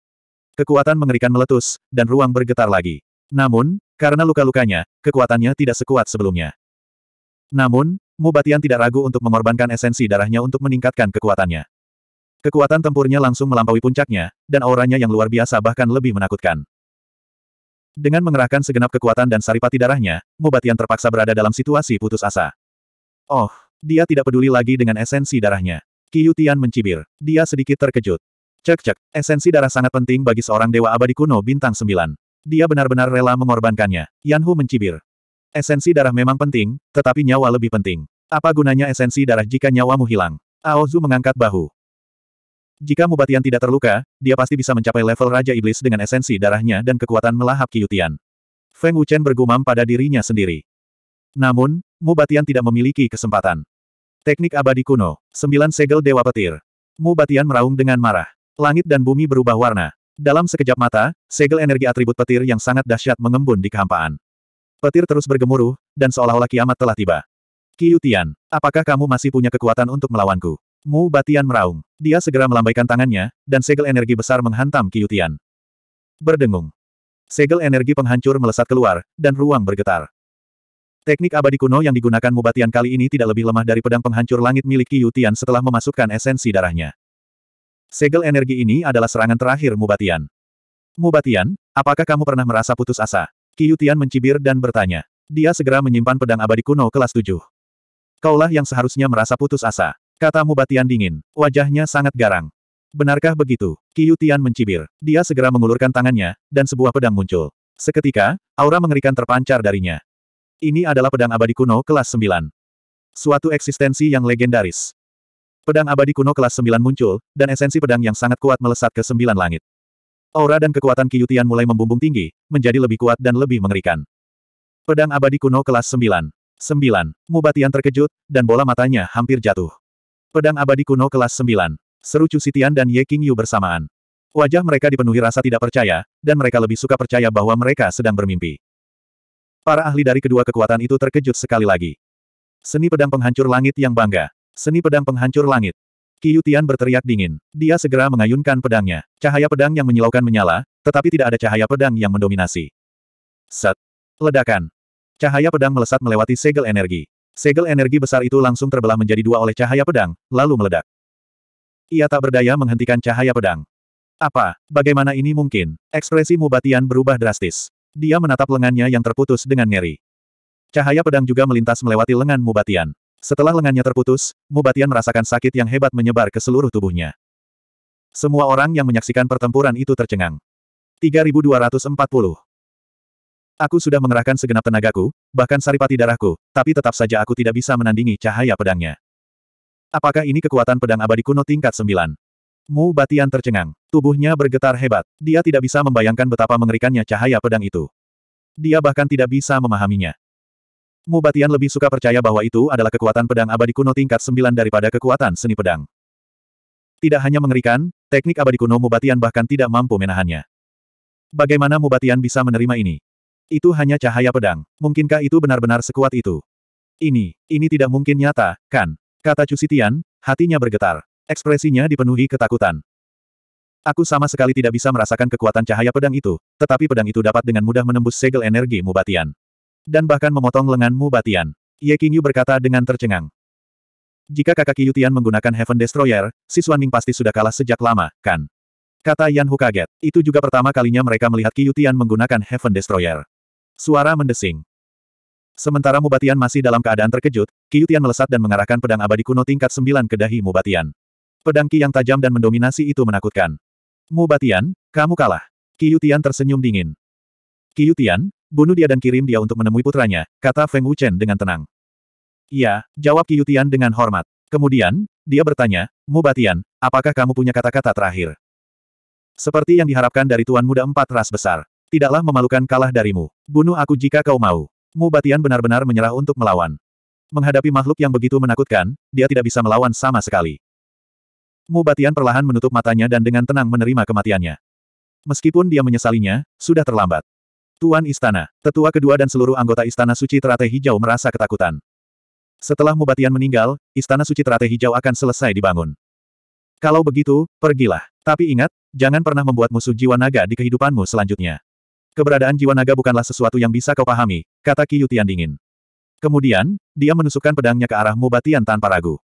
Kekuatan mengerikan meletus, dan ruang bergetar lagi. Namun, karena luka-lukanya, kekuatannya tidak sekuat sebelumnya. Namun, Mu Batian tidak ragu untuk mengorbankan esensi darahnya untuk meningkatkan kekuatannya. Kekuatan tempurnya langsung melampaui puncaknya, dan auranya yang luar biasa bahkan lebih menakutkan. Dengan mengerahkan segenap kekuatan dan saripati darahnya, Mubatian terpaksa berada dalam situasi putus asa. Oh, dia tidak peduli lagi dengan esensi darahnya. Qiu Tian mencibir. Dia sedikit terkejut. Cek-cek, esensi darah sangat penting bagi seorang dewa abadi kuno bintang sembilan. Dia benar-benar rela mengorbankannya. Yan Hu mencibir. Esensi darah memang penting, tetapi nyawa lebih penting. Apa gunanya esensi darah jika nyawamu hilang? Aozu mengangkat bahu. Jika Mubatian tidak terluka, dia pasti bisa mencapai level Raja Iblis dengan esensi darahnya dan kekuatan melahap Qiyutian. Feng Wuchen bergumam pada dirinya sendiri. Namun, Mubatian tidak memiliki kesempatan. Teknik abadi kuno, sembilan segel Dewa Petir. Mubatian meraung dengan marah. Langit dan bumi berubah warna. Dalam sekejap mata, segel energi atribut petir yang sangat dahsyat mengembun di kehampaan. Petir terus bergemuruh, dan seolah-olah kiamat telah tiba. Qiu Tian, apakah kamu masih punya kekuatan untuk melawanku? Mu Batian meraung. Dia segera melambaikan tangannya, dan segel energi besar menghantam Qiu Tian. Berdengung. Segel energi penghancur melesat keluar, dan ruang bergetar. Teknik abadi kuno yang digunakan Mubatian kali ini tidak lebih lemah dari pedang penghancur langit milik Qiu Tian setelah memasukkan esensi darahnya. Segel energi ini adalah serangan terakhir Mubatian. Mubatian, apakah kamu pernah merasa putus asa? Qiu Tian mencibir dan bertanya. Dia segera menyimpan pedang abadi kuno kelas 7. Kaulah yang seharusnya merasa putus asa. Kata Mubatian dingin. Wajahnya sangat garang. Benarkah begitu? Qiu Tian mencibir. Dia segera mengulurkan tangannya, dan sebuah pedang muncul. Seketika, aura mengerikan terpancar darinya. Ini adalah pedang abadi kuno kelas 9. Suatu eksistensi yang legendaris. Pedang abadi kuno kelas 9 muncul, dan esensi pedang yang sangat kuat melesat ke sembilan langit. Aura dan kekuatan Kiyutian mulai membumbung tinggi, menjadi lebih kuat dan lebih mengerikan. Pedang abadi kuno kelas 9. 9. Mubatian terkejut, dan bola matanya hampir jatuh. Pedang abadi kuno kelas 9. Seru Chu Sitian dan Ye King Yu bersamaan. Wajah mereka dipenuhi rasa tidak percaya, dan mereka lebih suka percaya bahwa mereka sedang bermimpi. Para ahli dari kedua kekuatan itu terkejut sekali lagi. Seni pedang penghancur langit yang bangga. Seni pedang penghancur langit. Qiu Tian berteriak dingin. Dia segera mengayunkan pedangnya. Cahaya pedang yang menyilaukan menyala, tetapi tidak ada cahaya pedang yang mendominasi. Set. Ledakan. Cahaya pedang melesat melewati segel energi. Segel energi besar itu langsung terbelah menjadi dua oleh cahaya pedang, lalu meledak. Ia tak berdaya menghentikan cahaya pedang. Apa? Bagaimana ini mungkin? Ekspresi Mubatian berubah drastis. Dia menatap lengannya yang terputus dengan ngeri. Cahaya pedang juga melintas melewati lengan Mubatian. Setelah lengannya terputus, Mubatian merasakan sakit yang hebat menyebar ke seluruh tubuhnya. Semua orang yang menyaksikan pertempuran itu tercengang. 3240. Aku sudah mengerahkan segenap tenagaku, bahkan saripati darahku, tapi tetap saja aku tidak bisa menandingi cahaya pedangnya. Apakah ini kekuatan pedang abadi kuno tingkat 9? Mu Batian tercengang. Tubuhnya bergetar hebat. Dia tidak bisa membayangkan betapa mengerikannya cahaya pedang itu. Dia bahkan tidak bisa memahaminya. Mubatian lebih suka percaya bahwa itu adalah kekuatan pedang abadi kuno tingkat sembilan daripada kekuatan seni pedang. Tidak hanya mengerikan, teknik abadi kuno Mubatian bahkan tidak mampu menahannya. Bagaimana Mubatian bisa menerima ini? Itu hanya cahaya pedang. Mungkinkah itu benar-benar sekuat itu? Ini, ini tidak mungkin nyata, kan? Kata Cusitian, hatinya bergetar. Ekspresinya dipenuhi ketakutan. Aku sama sekali tidak bisa merasakan kekuatan cahaya pedang itu, tetapi pedang itu dapat dengan mudah menembus segel energi Mubatian. Dan bahkan memotong lenganmu Batian. Ye Qingyu berkata dengan tercengang. Jika kakak Qiu Tian menggunakan Heaven Destroyer, si Xuanming pasti sudah kalah sejak lama, kan? Kata Yan Hu kaget. Itu juga pertama kalinya mereka melihat Qiu Tian menggunakan Heaven Destroyer. Suara mendesing. Sementara Mubatian masih dalam keadaan terkejut, Qiu Tian melesat dan mengarahkan pedang abadi kuno tingkat sembilan ke dahi Mubatian. Pedang Qi yang tajam dan mendominasi itu menakutkan. Mubatian, kamu kalah. Qiu Tian tersenyum dingin. Qiu Tian, Bunuh dia dan kirim dia untuk menemui putranya, kata Feng Wuchen dengan tenang. Iya, jawab Qiu Tian dengan hormat. Kemudian, dia bertanya, Mu Batian, apakah kamu punya kata-kata terakhir? Seperti yang diharapkan dari Tuan Muda Empat Ras Besar. Tidaklah memalukan kalah darimu. Bunuh aku jika kau mau. Mu Batian benar-benar menyerah untuk melawan. Menghadapi makhluk yang begitu menakutkan, dia tidak bisa melawan sama sekali. Mu Batian perlahan menutup matanya dan dengan tenang menerima kematiannya. Meskipun dia menyesalinya, sudah terlambat. Tuan Istana, tetua kedua dan seluruh anggota Istana Suci Teratai Hijau merasa ketakutan. Setelah Mubatian meninggal, Istana Suci Teratai Hijau akan selesai dibangun. Kalau begitu, pergilah. Tapi ingat, jangan pernah membuat musuh jiwa naga di kehidupanmu selanjutnya. Keberadaan jiwa naga bukanlah sesuatu yang bisa kau pahami, kata Qi Yutian dingin. Kemudian, dia menusukkan pedangnya ke arah Mubatian tanpa ragu.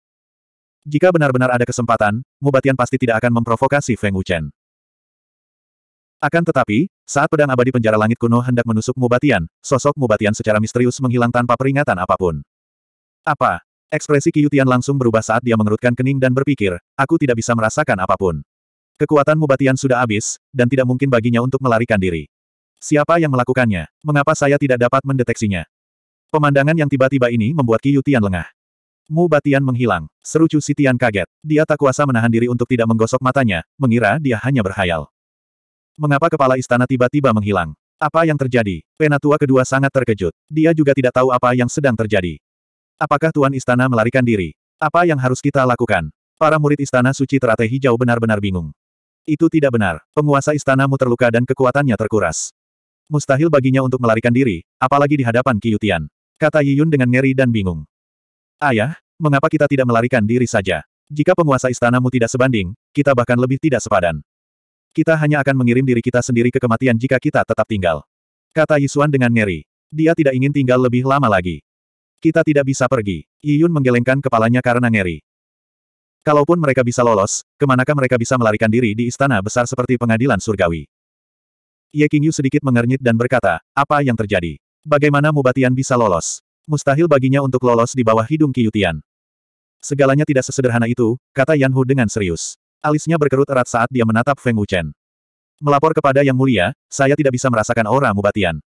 Jika benar-benar ada kesempatan, Mubatian pasti tidak akan memprovokasi Feng Wuchen. Akan tetapi, saat pedang abadi penjara langit kuno hendak menusuk Mubatian, sosok Mubatian secara misterius menghilang tanpa peringatan apa pun. Apa? Ekspresi Kiyutian langsung berubah saat dia mengerutkan kening dan berpikir, aku tidak bisa merasakan apa pun. Kekuatan Mubatian sudah habis, dan tidak mungkin baginya untuk melarikan diri. Siapa yang melakukannya? Mengapa saya tidak dapat mendeteksinya? Pemandangan yang tiba-tiba ini membuat Kiyutian lengah. Mubatian menghilang. Seru Chu Sitian kaget. Dia tak kuasa menahan diri untuk tidak menggosok matanya, mengira dia hanya berhayal. Mengapa kepala istana tiba-tiba menghilang? Apa yang terjadi? Penatua kedua sangat terkejut. Dia juga tidak tahu apa yang sedang terjadi. Apakah Tuan Istana melarikan diri? Apa yang harus kita lakukan? Para murid Istana Suci Teratai Hijau benar-benar bingung. Itu tidak benar. Penguasa istanamu terluka dan kekuatannya terkuras. Mustahil baginya untuk melarikan diri, apalagi di hadapan Qiyutian. Kata Yiyun dengan ngeri dan bingung. Ayah, mengapa kita tidak melarikan diri saja? Jika penguasa istanamu tidak sebanding, kita bahkan lebih tidak sepadan. Kita hanya akan mengirim diri kita sendiri ke kematian jika kita tetap tinggal. Kata Yisuan dengan ngeri. Dia tidak ingin tinggal lebih lama lagi. Kita tidak bisa pergi. Yiyun menggelengkan kepalanya karena ngeri. Kalaupun mereka bisa lolos, ke manakah mereka bisa melarikan diri di istana besar seperti pengadilan surgawi? Ye Qingyu sedikit mengernyit dan berkata, apa yang terjadi? Bagaimana Mubatian bisa lolos? Mustahil baginya untuk lolos di bawah hidung Qiyutian. Segalanya tidak sesederhana itu, kata Yan Hu dengan serius. Alisnya berkerut erat saat dia menatap Feng Wuchen. Melapor kepada Yang Mulia, saya tidak bisa merasakan aura Mubatian.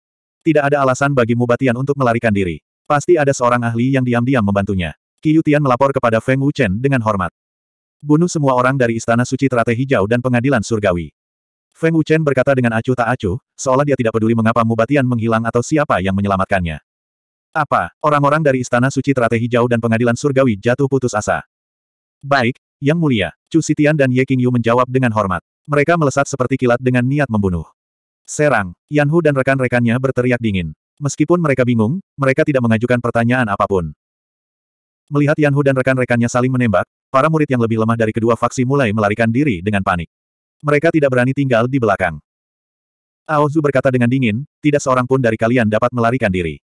Tidak ada alasan bagi Mubatian untuk melarikan diri. Pasti ada seorang ahli yang diam-diam membantunya. Qiyutian melapor kepada Feng Wuchen dengan hormat. Bunuh semua orang dari Istana Suci Teratai Hijau dan Pengadilan Surgawi. Feng Wuchen berkata dengan acuh tak acuh, seolah dia tidak peduli mengapa Mubatian menghilang atau siapa yang menyelamatkannya. Apa, orang-orang dari Istana Suci Teratai Hijau dan Pengadilan Surgawi jatuh putus asa? Baik, Yang Mulia, Chu Sitian dan Ye Qingyu menjawab dengan hormat. Mereka melesat seperti kilat dengan niat membunuh. Serang, Yan Hu dan rekan-rekannya berteriak dingin. Meskipun mereka bingung, mereka tidak mengajukan pertanyaan apa pun. Melihat Yan Hu dan rekan-rekannya saling menembak, para murid yang lebih lemah dari kedua faksi mulai melarikan diri dengan panik. Mereka tidak berani tinggal di belakang. Aozu berkata dengan dingin, tidak seorang pun dari kalian dapat melarikan diri.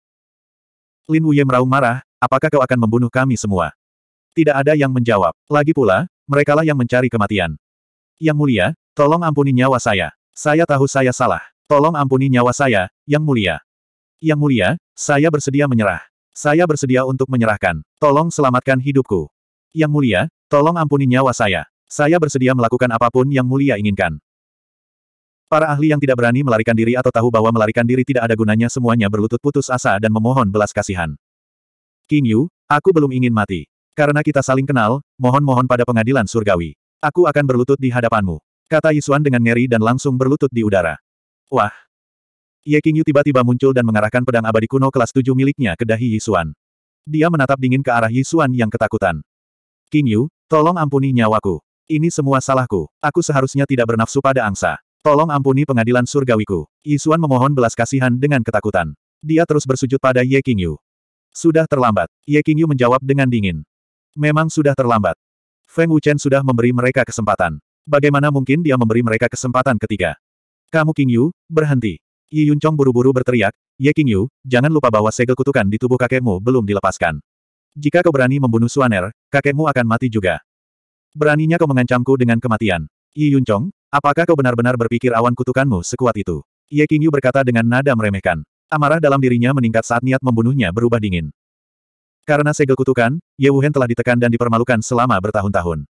Lin Wuye meraung marah, apakah kau akan membunuh kami semua? Tidak ada yang menjawab. Lagi pula, merekalah yang mencari kematian. Yang mulia, tolong ampuni nyawa saya. Saya tahu saya salah. Tolong ampuni nyawa saya, Yang mulia. Yang mulia, saya bersedia menyerah. Saya bersedia untuk menyerahkan. Tolong selamatkan hidupku. Yang mulia, tolong ampuni nyawa saya. Saya bersedia melakukan apa pun yang mulia inginkan. Para ahli yang tidak berani melarikan diri atau tahu bahwa melarikan diri tidak ada gunanya semuanya berlutut putus asa dan memohon belas kasihan. King Yu, aku belum ingin mati. Karena kita saling kenal, mohon-mohon pada pengadilan surgawi. Aku akan berlutut di hadapanmu. Kata Yisuan dengan ngeri dan langsung berlutut di udara. Wah, Ye Qingyu tiba-tiba muncul dan mengarahkan pedang abadi kuno kelas tujuh miliknya ke dahi Yisuan. Dia menatap dingin ke arah Yisuan yang ketakutan. Qingyu, tolong ampuni nyawaku. Ini semua salahku. Aku seharusnya tidak bernafsu pada angsa. Tolong ampuni pengadilan surgawiku. Yisuan memohon belas kasihan dengan ketakutan. Dia terus bersujud pada Ye Qingyu. Sudah terlambat. Ye Qingyu menjawab dengan dingin. Memang sudah terlambat. Feng Wuchen sudah memberi mereka kesempatan. Bagaimana mungkin dia memberi mereka kesempatan ketiga? Kamu Qingyu, berhenti. Yi Yunchong buru-buru berteriak, Ye Qingyu, jangan lupa bahwa segel kutukan di tubuh kakekmu belum dilepaskan. Jika kau berani membunuh Suaner, kakekmu akan mati juga. Beraninya kau mengancamku dengan kematian. Yi Yunchong, apakah kau benar-benar berpikir awan kutukanmu sekuat itu? Ye Qingyu berkata dengan nada meremehkan. Amarah dalam dirinya meningkat saat niat membunuhnya berubah dingin. Karena segel kutukan, Ye Wuhen telah ditekan dan dipermalukan selama bertahun-tahun.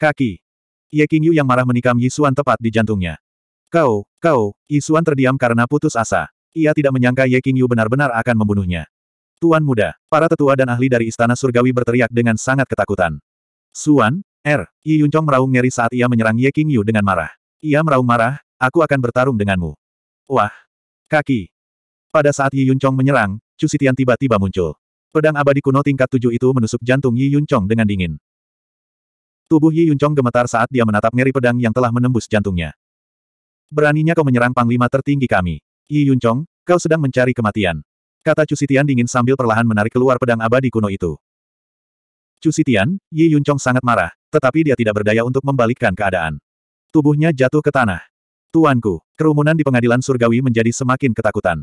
Kaki. Ye Qingyu yang marah menikam Yi Xuan tepat di jantungnya. Kau, kau, Isuan terdiam karena putus asa. Ia tidak menyangka Ye Qingyu benar-benar akan membunuhnya. Tuan muda, para tetua dan ahli dari Istana Surgawi berteriak dengan sangat ketakutan. Suan, Er, Yi Yuncong meraung ngeri saat ia menyerang Ye Qingyu dengan marah. Ia meraung marah, aku akan bertarung denganmu. Wah! Kaki! Pada saat Yi Yuncong menyerang, Chu Sitian tiba-tiba muncul. Pedang abadi kuno tingkat tujuh itu menusuk jantung Yi Yuncong dengan dingin. Tubuh Yi Yuncong gemetar saat dia menatap ngeri pedang yang telah menembus jantungnya. Beraninya kau menyerang panglima tertinggi kami. Yi Yunchong, kau sedang mencari kematian. Kata Chu Sitian dingin sambil perlahan menarik keluar pedang abadi kuno itu. Chu Sitian, Yi Yunchong sangat marah, tetapi dia tidak berdaya untuk membalikkan keadaan. Tubuhnya jatuh ke tanah. Tuanku, kerumunan di pengadilan surgawi menjadi semakin ketakutan.